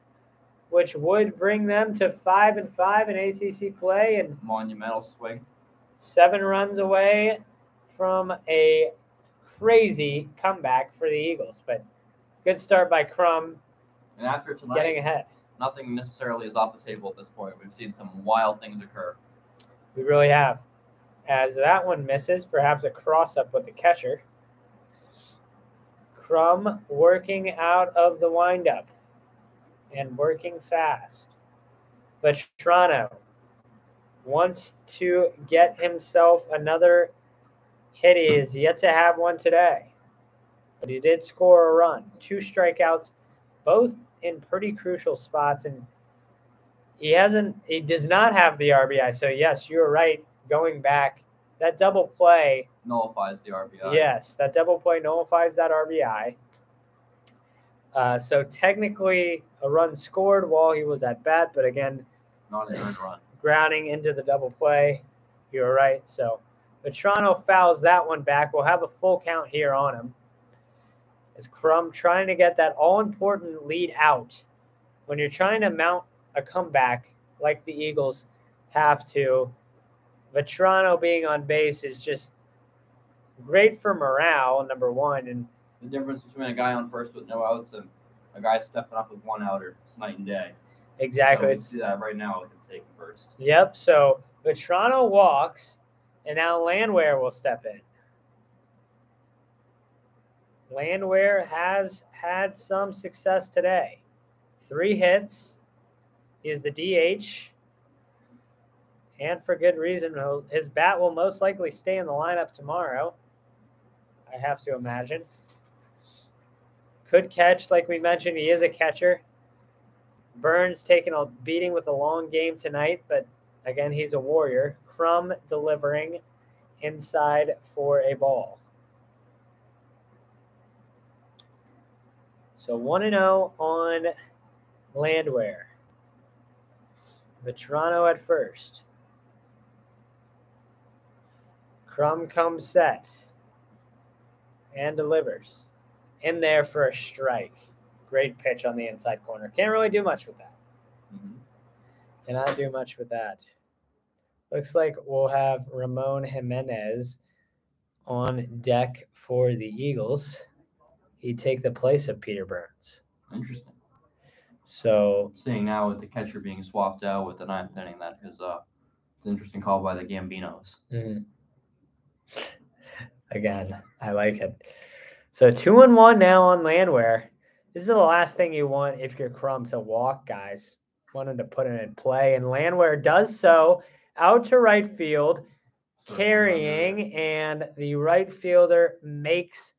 which would bring them to five and five in ACC play, and Monumental swing. seven runs away from a crazy comeback for the Eagles. But good start by Crum, And after tonight, getting ahead. nothing necessarily is off the table at this point. We've seen some wild things occur. We really have. As that one misses, perhaps a cross up with the catcher. Crum working out of the windup and working fast. Vetrano wants to get himself another hit. He is yet to have one today, but he did score a run. Two strikeouts, both in pretty crucial spots. And he hasn't, he does not have the RBI. So, yes, you're right. Going back, that double play Nullifies the RBI. Yes, that double play nullifies that RBI. Uh, so technically, a run scored while he was at bat, but again, Not an earned run. grounding into the double play. You're right. So Vetrano fouls that one back. We'll have a full count here on him. As Crum trying to get that all important lead out. When you're trying to mount a comeback like the Eagles have to, Vetrano being on base is just great for morale, number one. And The difference between a guy on first with no outs and a guy stepping up with one outer, it's night and day. exactly, So see that right now with him taking first. Yep. So Vetrano walks, and now Landwehr will step in. Landwehr has had some success today. Three hits. He is the DH. And for good reason. His bat will most likely stay in the lineup tomorrow. I have to imagine. Could catch, like we mentioned. He is a catcher. Burns taking a beating with a long game tonight, but again, he's a warrior. Crum delivering inside for a ball. So 1 0 on Landwehr. Vetrano at first. Crum comes set and delivers. In there for a strike. Great pitch on the inside corner. Can't really do much with that. Mhm. Cannot do much with that. Looks like we'll have Ramon Jimenez on deck for the Eagles. He'd take the place of Peter Burns. Interesting. So Seeing now with the catcher being swapped out with the ninth inning, that is uh, an interesting call by the Gambinos. mhm. Again, I like it. So two and one now on Landwehr. This is the last thing you want if you're Crum to walk, guys. Wanted to put it in play, and Landwehr does so out to right field. carrying, and the right fielder makes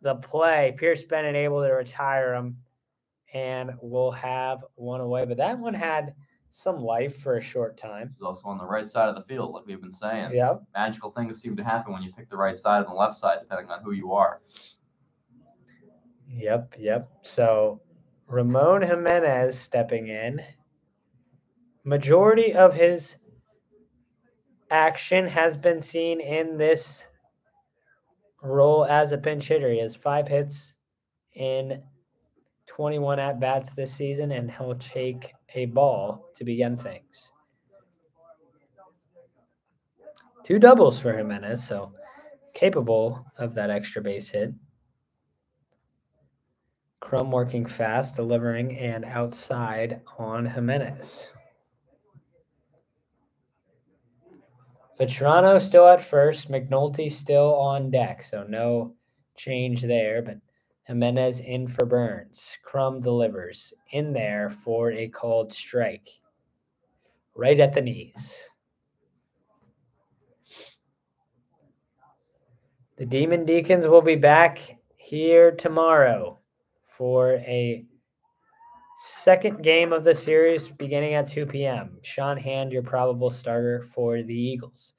the play. Pierce Bennett able to retire him, and we'll have one away. But that one had some life for a short time. He's also on the right side of the field, like we've been saying. Yep. Magical things seem to happen when you pick the right side and the left side, depending on who you are. Yep. Yep. So Ramon Jimenez stepping in. Majority of his action has been seen in this role as a pinch hitter. He has five hits in 21 at bats this season, and he'll take a ball to begin things. Two doubles for Jimenez, so capable of that extra base hit. Crum working fast, delivering, and outside on Jimenez. Vetrano still at first, McNulty still on deck, so no change there. But Jimenez in for Burns. Crum delivers in there for a called strike, right at the knees. The Demon Deacons will be back here tomorrow for a second game of the series beginning at 2 p.m. Sean Hand, your probable starter for the Eagles.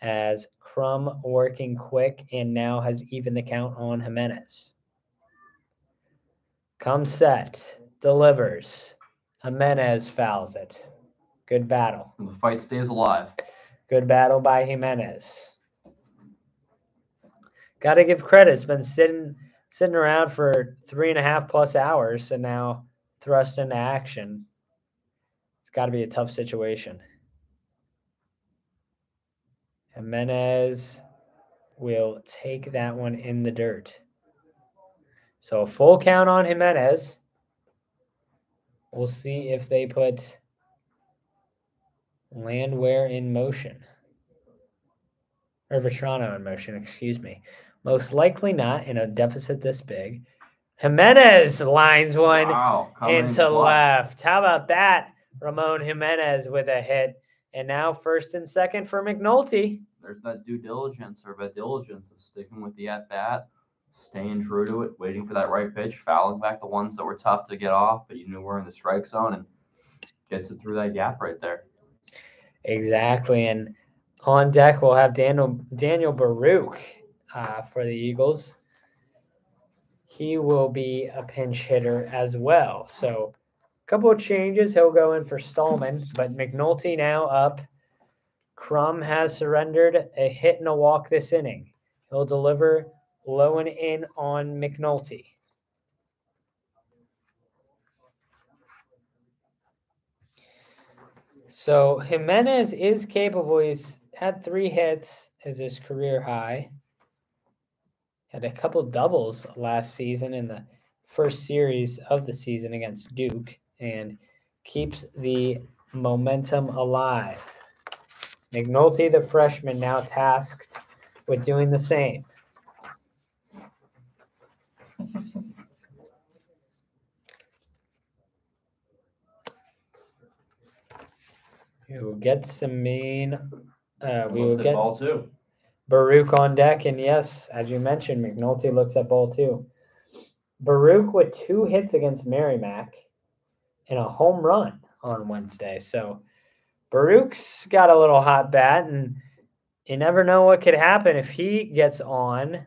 as Crum working quick and now has even the count on Jimenez. Comes set, delivers. Jimenez fouls it. Good battle. The fight stays alive. Good battle by Jimenez. Got to give credit. It's been sitting sitting around for three and a half plus hours, and now thrust into action. It's got to be a tough situation. Jimenez will take that one in the dirt. So a full count on Jimenez. We'll see if they put Landwehr in motion. Or Vetrano in motion, excuse me. Most likely not in a deficit this big. Jimenez lines one Wow. coming in into left. How about that? Ramon Jimenez with a hit. And now first and second for McNulty. There's that due diligence or that diligence of sticking with the at bat, staying true to it, waiting for that right pitch, fouling back the ones that were tough to get off, but you knew were in the strike zone and gets it through that gap right there. Exactly. And on deck, we'll have Daniel Daniel Baruch uh, for the Eagles. He will be a pinch hitter as well. So, a couple of changes. He'll go in for Stallman, but McNulty now up. Crum has surrendered a hit and a walk this inning. He'll deliver low and in on McNulty. So Jimenez is capable. He's had three hits as his career high. Had a couple doubles last season in the first series of the season against Duke and keeps the momentum alive. McNulty, the freshman, now tasked with doing the same. We will get some. Uh, we will get ball two. Baruch on deck, and yes, as you mentioned, McNulty looks at ball two. Baruch with two hits against Merrimack and a home run on Wednesday. So Baruch's got a little hot bat, and you never know what could happen if he gets on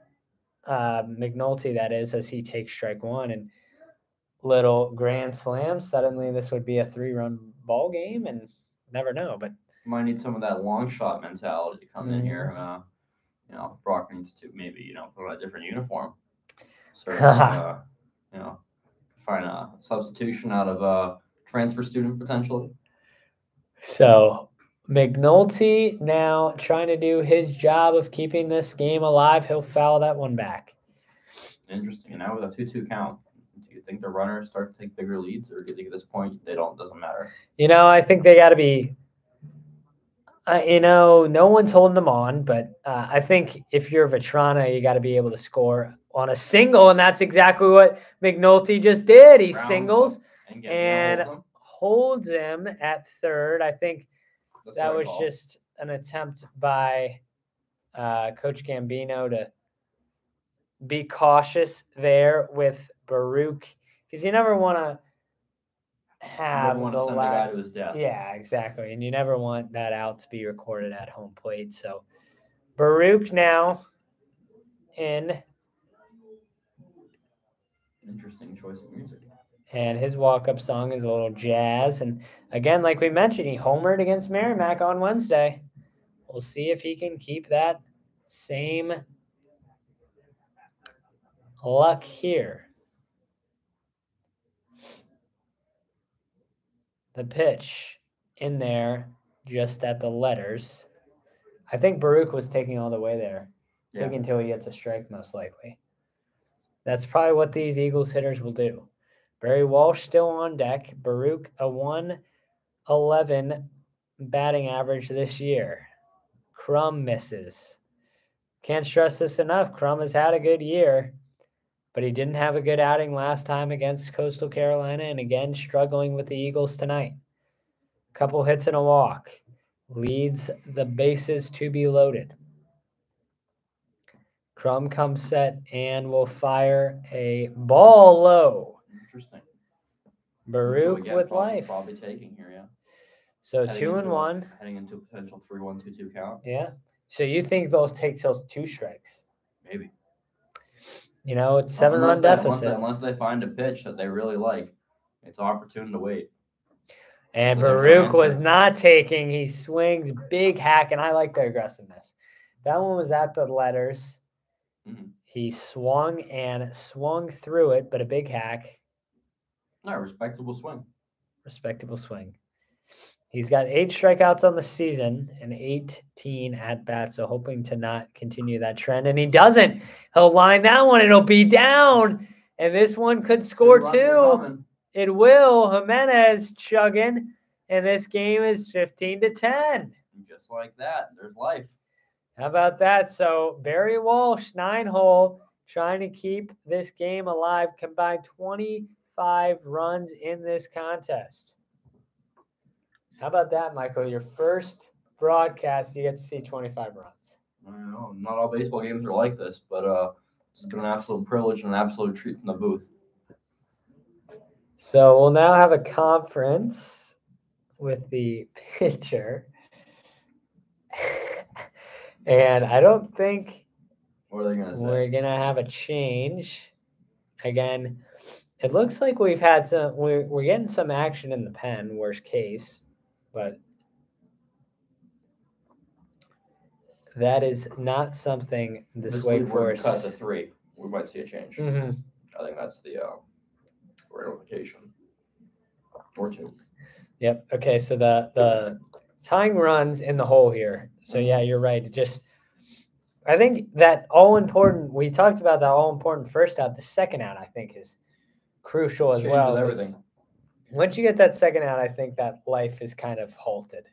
uh, McNulty. That is, as he takes strike one and little grand slam. Suddenly, this would be a three-run ball game, and never know. But Might need some of that long shot mentality to come in here. Mm-hmm. Uh, you know, Brock needs to maybe you know put on a different uniform. Certainly, uh, you know, find a substitution out of a transfer student potentially. So McNulty now trying to do his job of keeping this game alive. He'll foul that one back. Interesting. And now with a two-two count, do you think the runners start to take bigger leads, or do you think at this point they don't? Doesn't matter. You know, I think they got to be. Uh, you know, no one's holding them on, but uh, I think if you're Vetrano, you got to be able to score on a single, and that's exactly what McNulty just did. He Round singles, And, And- holds him at third. I think That's that was just an attempt by uh, Coach Gambino to be cautious there with Baruch because you never want to have the to send a guy last. to his death. Yeah, exactly, and you never want that out to be recorded at home plate. So Baruch now in, Interesting choice of music. And his walk-up song is a little jazz. And again, like we mentioned, he homered against Merrimack on Wednesday. We'll see if he can keep that same luck here. The pitch in there, just at the letters. I think Baruch was taking all the way there. Yeah. Take until he gets a strike, most likely. That's probably what these Eagles hitters will do. Barry Walsh still on deck. Baruch a 111 batting average this year. Crum misses. Can't stress this enough. Crum has had a good year, but he didn't have a good outing last time against Coastal Carolina, and again struggling with the Eagles tonight. Couple hits and a walk leads the bases to be loaded. Crum comes set and will fire a ball low. Interesting. Baruch again, with probably, life. Probably taking here, yeah. So Heading two and into a- one. Heading into a potential three-one, two-two count. Yeah. So you think they'll take till two strikes? Maybe. You know, it's seven Unless run they- unless deficit. they- Unless they find a pitch that they really like, it's opportune to wait. And So Baruch was not taking. He swings big hack, and I like the aggressiveness. That one was at the letters. Mhm. He swung and swung through it, but a big hack, No, respectable swing. respectable swing. He's got eight strikeouts on the season and 18 at bats, so hoping to not continue that trend. And he doesn't. He'll line that one, it'll be down, and this one could score Two runs are two. coming. It will. Jimenez chugging, and this game is 15 to 10. Just like that, there's life. How about that? So Barry Walsh, nine hole, trying to keep this game alive, combined 25 runs in this contest. How about that, Michael? Your first broadcast, you get to see 25 runs. I know. Not all baseball games are like this, but uh, it's been an absolute privilege and an absolute treat in the booth. So we'll now have a conference with the pitcher. And I don't think What are they gonna say? We're gonna have a change. Again, it looks like we've had some we're we're getting some action in the pen, worst case, but that is not something this, This Wake word cut to three. We might see a change. Mhm. I think that's the uh, ratification. Or two. Yep. Okay. So the the tying runs in the hole here. So yeah, you're right. Just I think that all important. We talked about that all important first out. The second out, I think, is crucial as Changes well. everything. Once you get that second out, I think that life is kind of halted.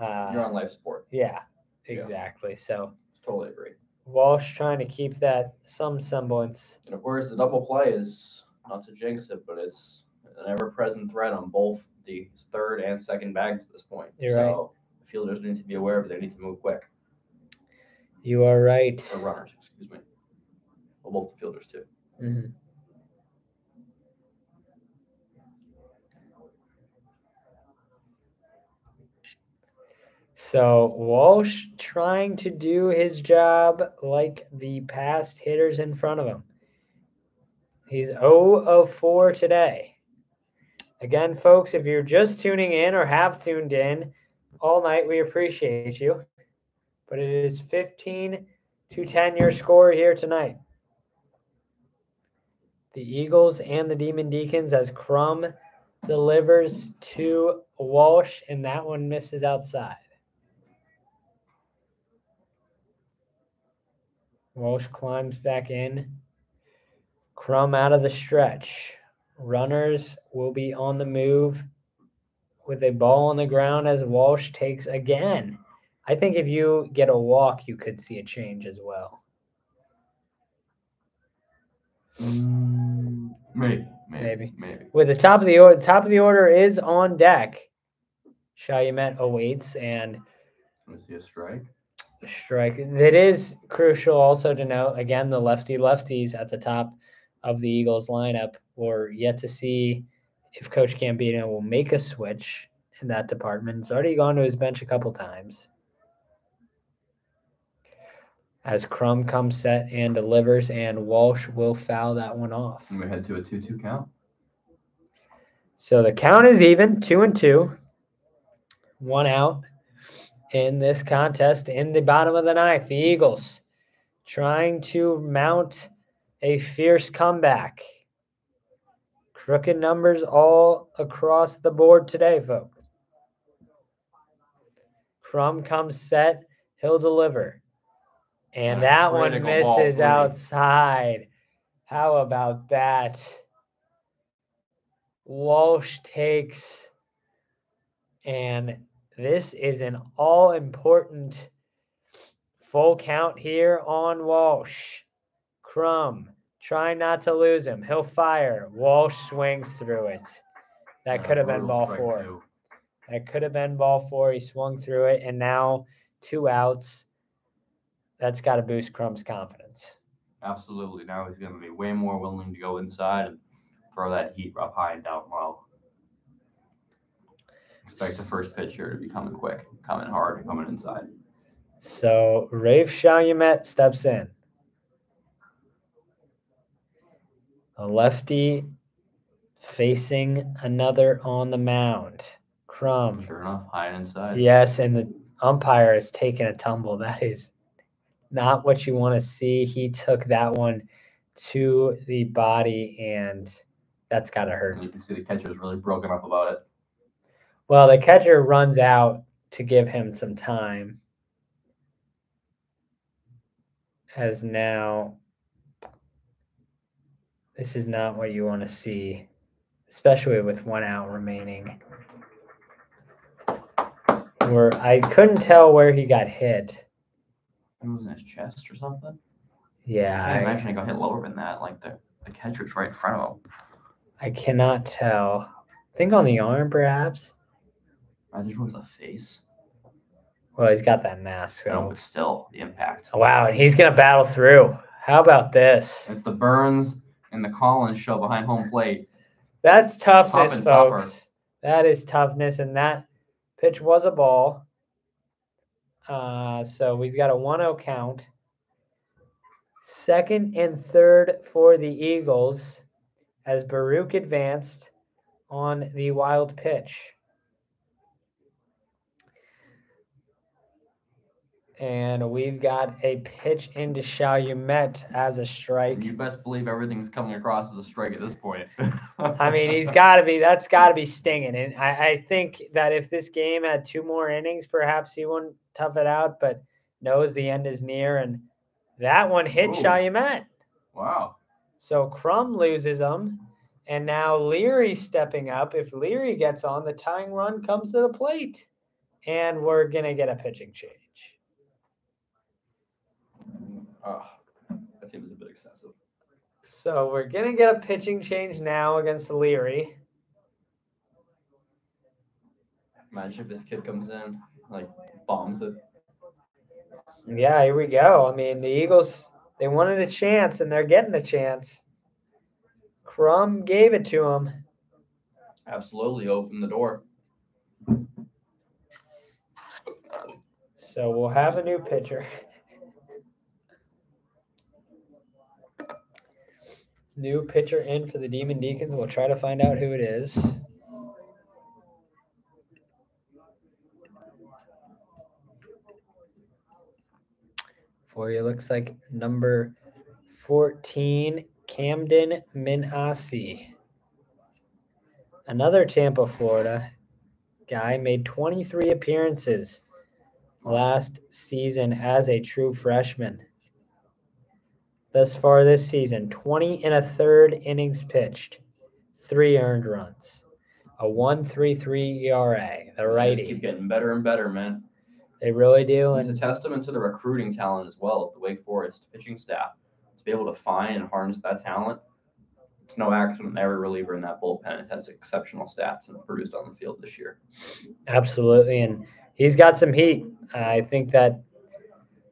You're Uh, on life support. yeah, Yeah. exactly. So Totally agree. Walsh trying to keep that some semblance. And of course, the double play is not to jinx it, but it's an ever-present threat on both the third and second bags at this point. You're so fielders need to be aware of it. They need to move quick. You are right. Or runners, excuse me. Well, both the fielders too. Mhm. So Walsh trying to do his job like the past hitters in front of him. He's 0 of 4 today. Again, folks, if you're just tuning in or have tuned in all night, we appreciate you. But it is 15 to 10 your score here tonight the Eagles and the Demon Deacons as Crum delivers to Walsh, and that one misses outside. Walsh climbs back in. Crum out of the stretch. Runners will be on the move with a ball on the ground as Walsh takes again. I think if you get a walk, you could see a change as well. Mm, maybe, maybe, Maybe. maybe. with the top of the order, top of the order is on deck. Calumet awaits and me see a strike. strike. It is crucial also to note again the lefty lefties at the top of the Eagles lineup. We're yet to see if Coach Gambino will make a switch in that department. He's already gone to his bench a couple times. As Crum comes set and delivers, and Walsh will foul that one off. And we head to a two-two count. So the count is even, two and two. One out in this contest in the bottom of the ninth. The Eagles trying to mount a fierce comeback. Crooked numbers all across the board today, folks. Crum comes set, he'll deliver. And that one misses outside. How about that? Walsh takes, and this is an all important full count here on Walsh. Crum, trying not to lose him. He'll fire. Walsh swings through it. That Uh, could have been ball four. two. That could have been ball four. He swung through it, and now two outs. That's got to boost Crum's confidence. Absolutely. Now he's going to be way more willing to go inside and throw that heat up high and down low. Expect the first pitch here to be coming quick, coming hard, and coming inside. So Rafe Shalumet steps in. A lefty facing another on the mound. Crum. Sure enough, high and inside. Yes, and the umpire is taking a tumble. That is not what you want to see. He took that one to the body, and that's got to hurt. And you can see the catcher is really broken up about it. Well, the catcher runs out to give him some time. As now, this is not what you want to see, especially with one out remaining. Where I couldn't tell where he got hit. It was in his chest or something. Yeah, I can't I, imagine he got hit lower than that. Like the, the catcher's right in front of him. I cannot tell. I think on the arm, perhaps. I just was a face. Well, he's got that mask, No, so but still, the impact. wow, and he's gonna battle through. How about this? It's the Burns and the Collins show behind home plate. That's toughness, and folks. That is toughness, and that pitch was a ball. Uh, so we've got a 1-0 count. Second and third for the Eagles as Baruch advanced on the wild pitch. And we've got a pitch into Shalumet as a strike. You best believe everything's coming across as a strike at this point. I mean, he's got to be. That's got to be stinging. And I, I think that if this game had two more innings, perhaps he wouldn't tough it out. But knows the end is near, and that one hit Ooh. Shalumet. wow. So Crum loses them, and now Leary's stepping up. If Leary gets on, the tying run comes to the plate, and we're gonna get a pitching change. Oh, that seems a bit excessive. So we're gonna get a pitching change now against Leary. Imagine if this kid comes in, like, bombs it. Yeah, here we go. I mean, the Eagles, they wanted a chance and they're getting a chance. Crum gave it to him. Absolutely open the door. So we'll have a new pitcher. New pitcher in for the Demon Deacons. We'll try to find out who it is. For you, looks like number 14, Camden Minacci. Another Tampa, Florida guy made 23 appearances last season as a true freshman. Thus far this season, 20 and a third innings pitched, three earned runs, a 1.33 ERA. The righty, keep getting better and better, man. they really do. It's a testament to the recruiting talent as well of the Wake Forest pitching staff to be able to find and harness that talent. It's no accident every reliever in that bullpen has exceptional stats and produced on the field this year. absolutely, and he's got some heat. I think that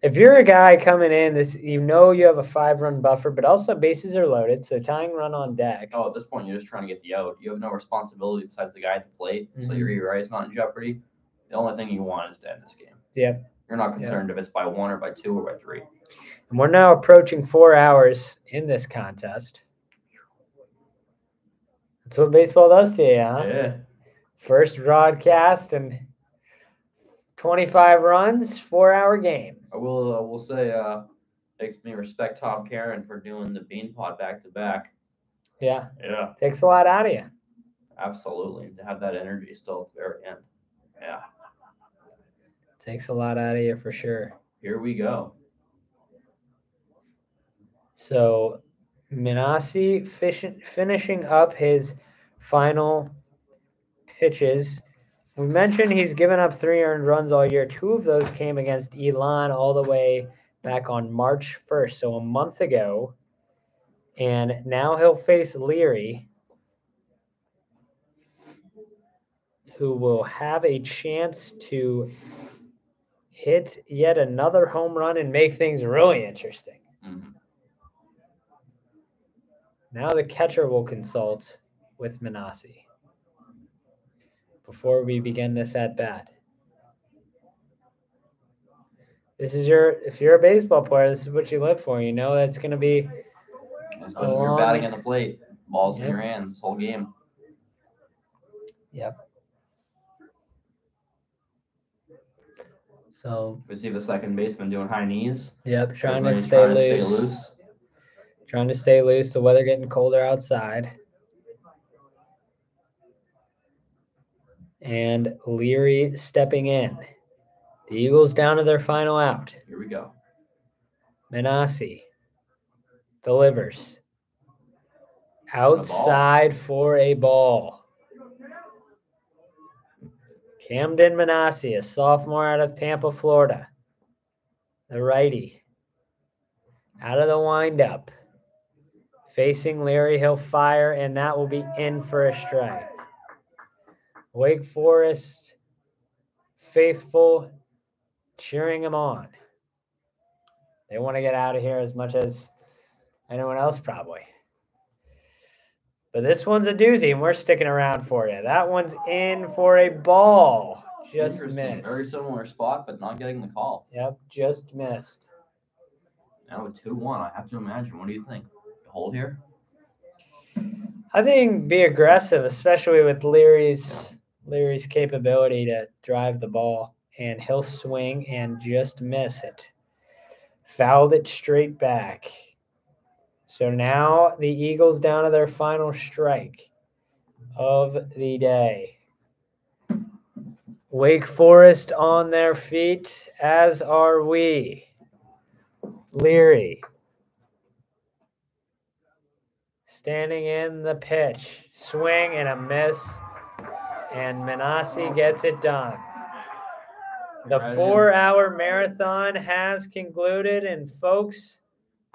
if you're a guy coming in, this you know you have a five-run buffer, but also bases are loaded, so tying run on deck. Oh, at this point, you're just trying to get the out. You have no responsibility besides the guy at the plate, so Mhm. your ERA is not in jeopardy. The only thing you want is to end this game. Yep. You're not Yep. concerned if it's by one or by two or by three. And we're now approaching four hours in this contest. That's what baseball does to you, huh? Yeah. First broadcast and 25 runs, four hour game. I will. I will say, uh, makes me respect Tom Karen for doing the Beanpot back to back. Yeah, Yeah, takes a lot out of you. absolutely. To have that energy still at the very end. Yeah. Takes a lot out of you for sure. Here we go. So Minacci fish, finishing up his final pitches. We mentioned he's given up three earned runs all year. Two of those came against Elon all the way back on March 1st, so a month ago. And now he'll face Leary, who will have a chance to hit yet another home run and make things really interesting. Mhm. Now the catcher will consult with Minacci before we begin this at bat. This is your if you're a baseball player, this is what you live for. You know that's gonna be Especially when you're batting at the plate, balls Yep. in your hands, whole game. Yep. So We see the second baseman doing high knees. yep, trying to stay trying to loose. Trying to stay loose. The weather getting colder outside. And Leary stepping in. The Eagles down to their final out. Here we go. Minacci delivers. Outside for a ball. Camden Minacci, a sophomore out of Tampa, Florida. The righty. Out of the windup. Facing Leary, he'll fire, and that will be in for a strike. Wake Forest faithful cheering him on. They want to get out of here as much as anyone else, probably. But this one's a doozy, and we're sticking around for you. That one's in for a ball. Just Interesting. Very similar spot, but not getting the call. Yep, just missed. Now with 2 1, I have to imagine. What do you think? Hold here? I think be aggressive, especially with Leary's Leary's capability to drive the ball, and he'll swing and just miss it. Fouled it straight back. So now the Eagles down to their final strike of the day. Wake Forest on their feet, as are we. Leary standing in the pitch, swing and a miss, and Minacci gets it done. The four hour marathon has concluded, and folks,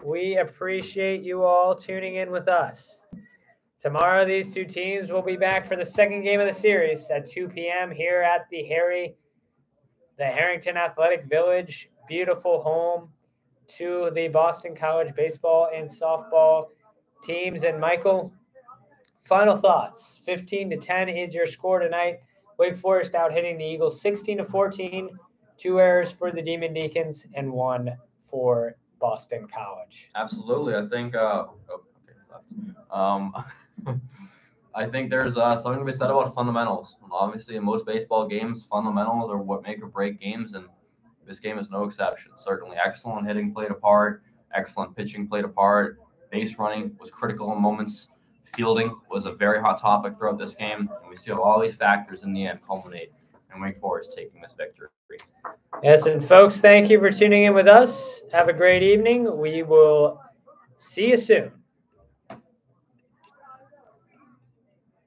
we appreciate you all tuning in with us. Tomorrow, these two teams will be back for the second game of the series at 2 p.m. here at the Harry, the Harrington Athletic Village, beautiful home to the Boston College baseball and softball teams. And Michael, final thoughts 15 to 10 is your score tonight. Wake Forest out hitting the Eagles 16 to 14, two errors for the Demon Deacons, and one for Boston College. Absolutely. I think. Uh, oh, okay, left. Um, I think there's uh, something to be said about fundamentals. Obviously, in most baseball games, fundamentals are what make or break games, and this game is no exception. Certainly, excellent hitting played a part, excellent pitching played a part, base running was critical in moments, fielding was a very hot topic throughout this game, and we see all these factors in the end culminate in Wake Forest taking this victory. Yes, and folks, thank you for tuning in with us. Have a great evening. We will see you soon.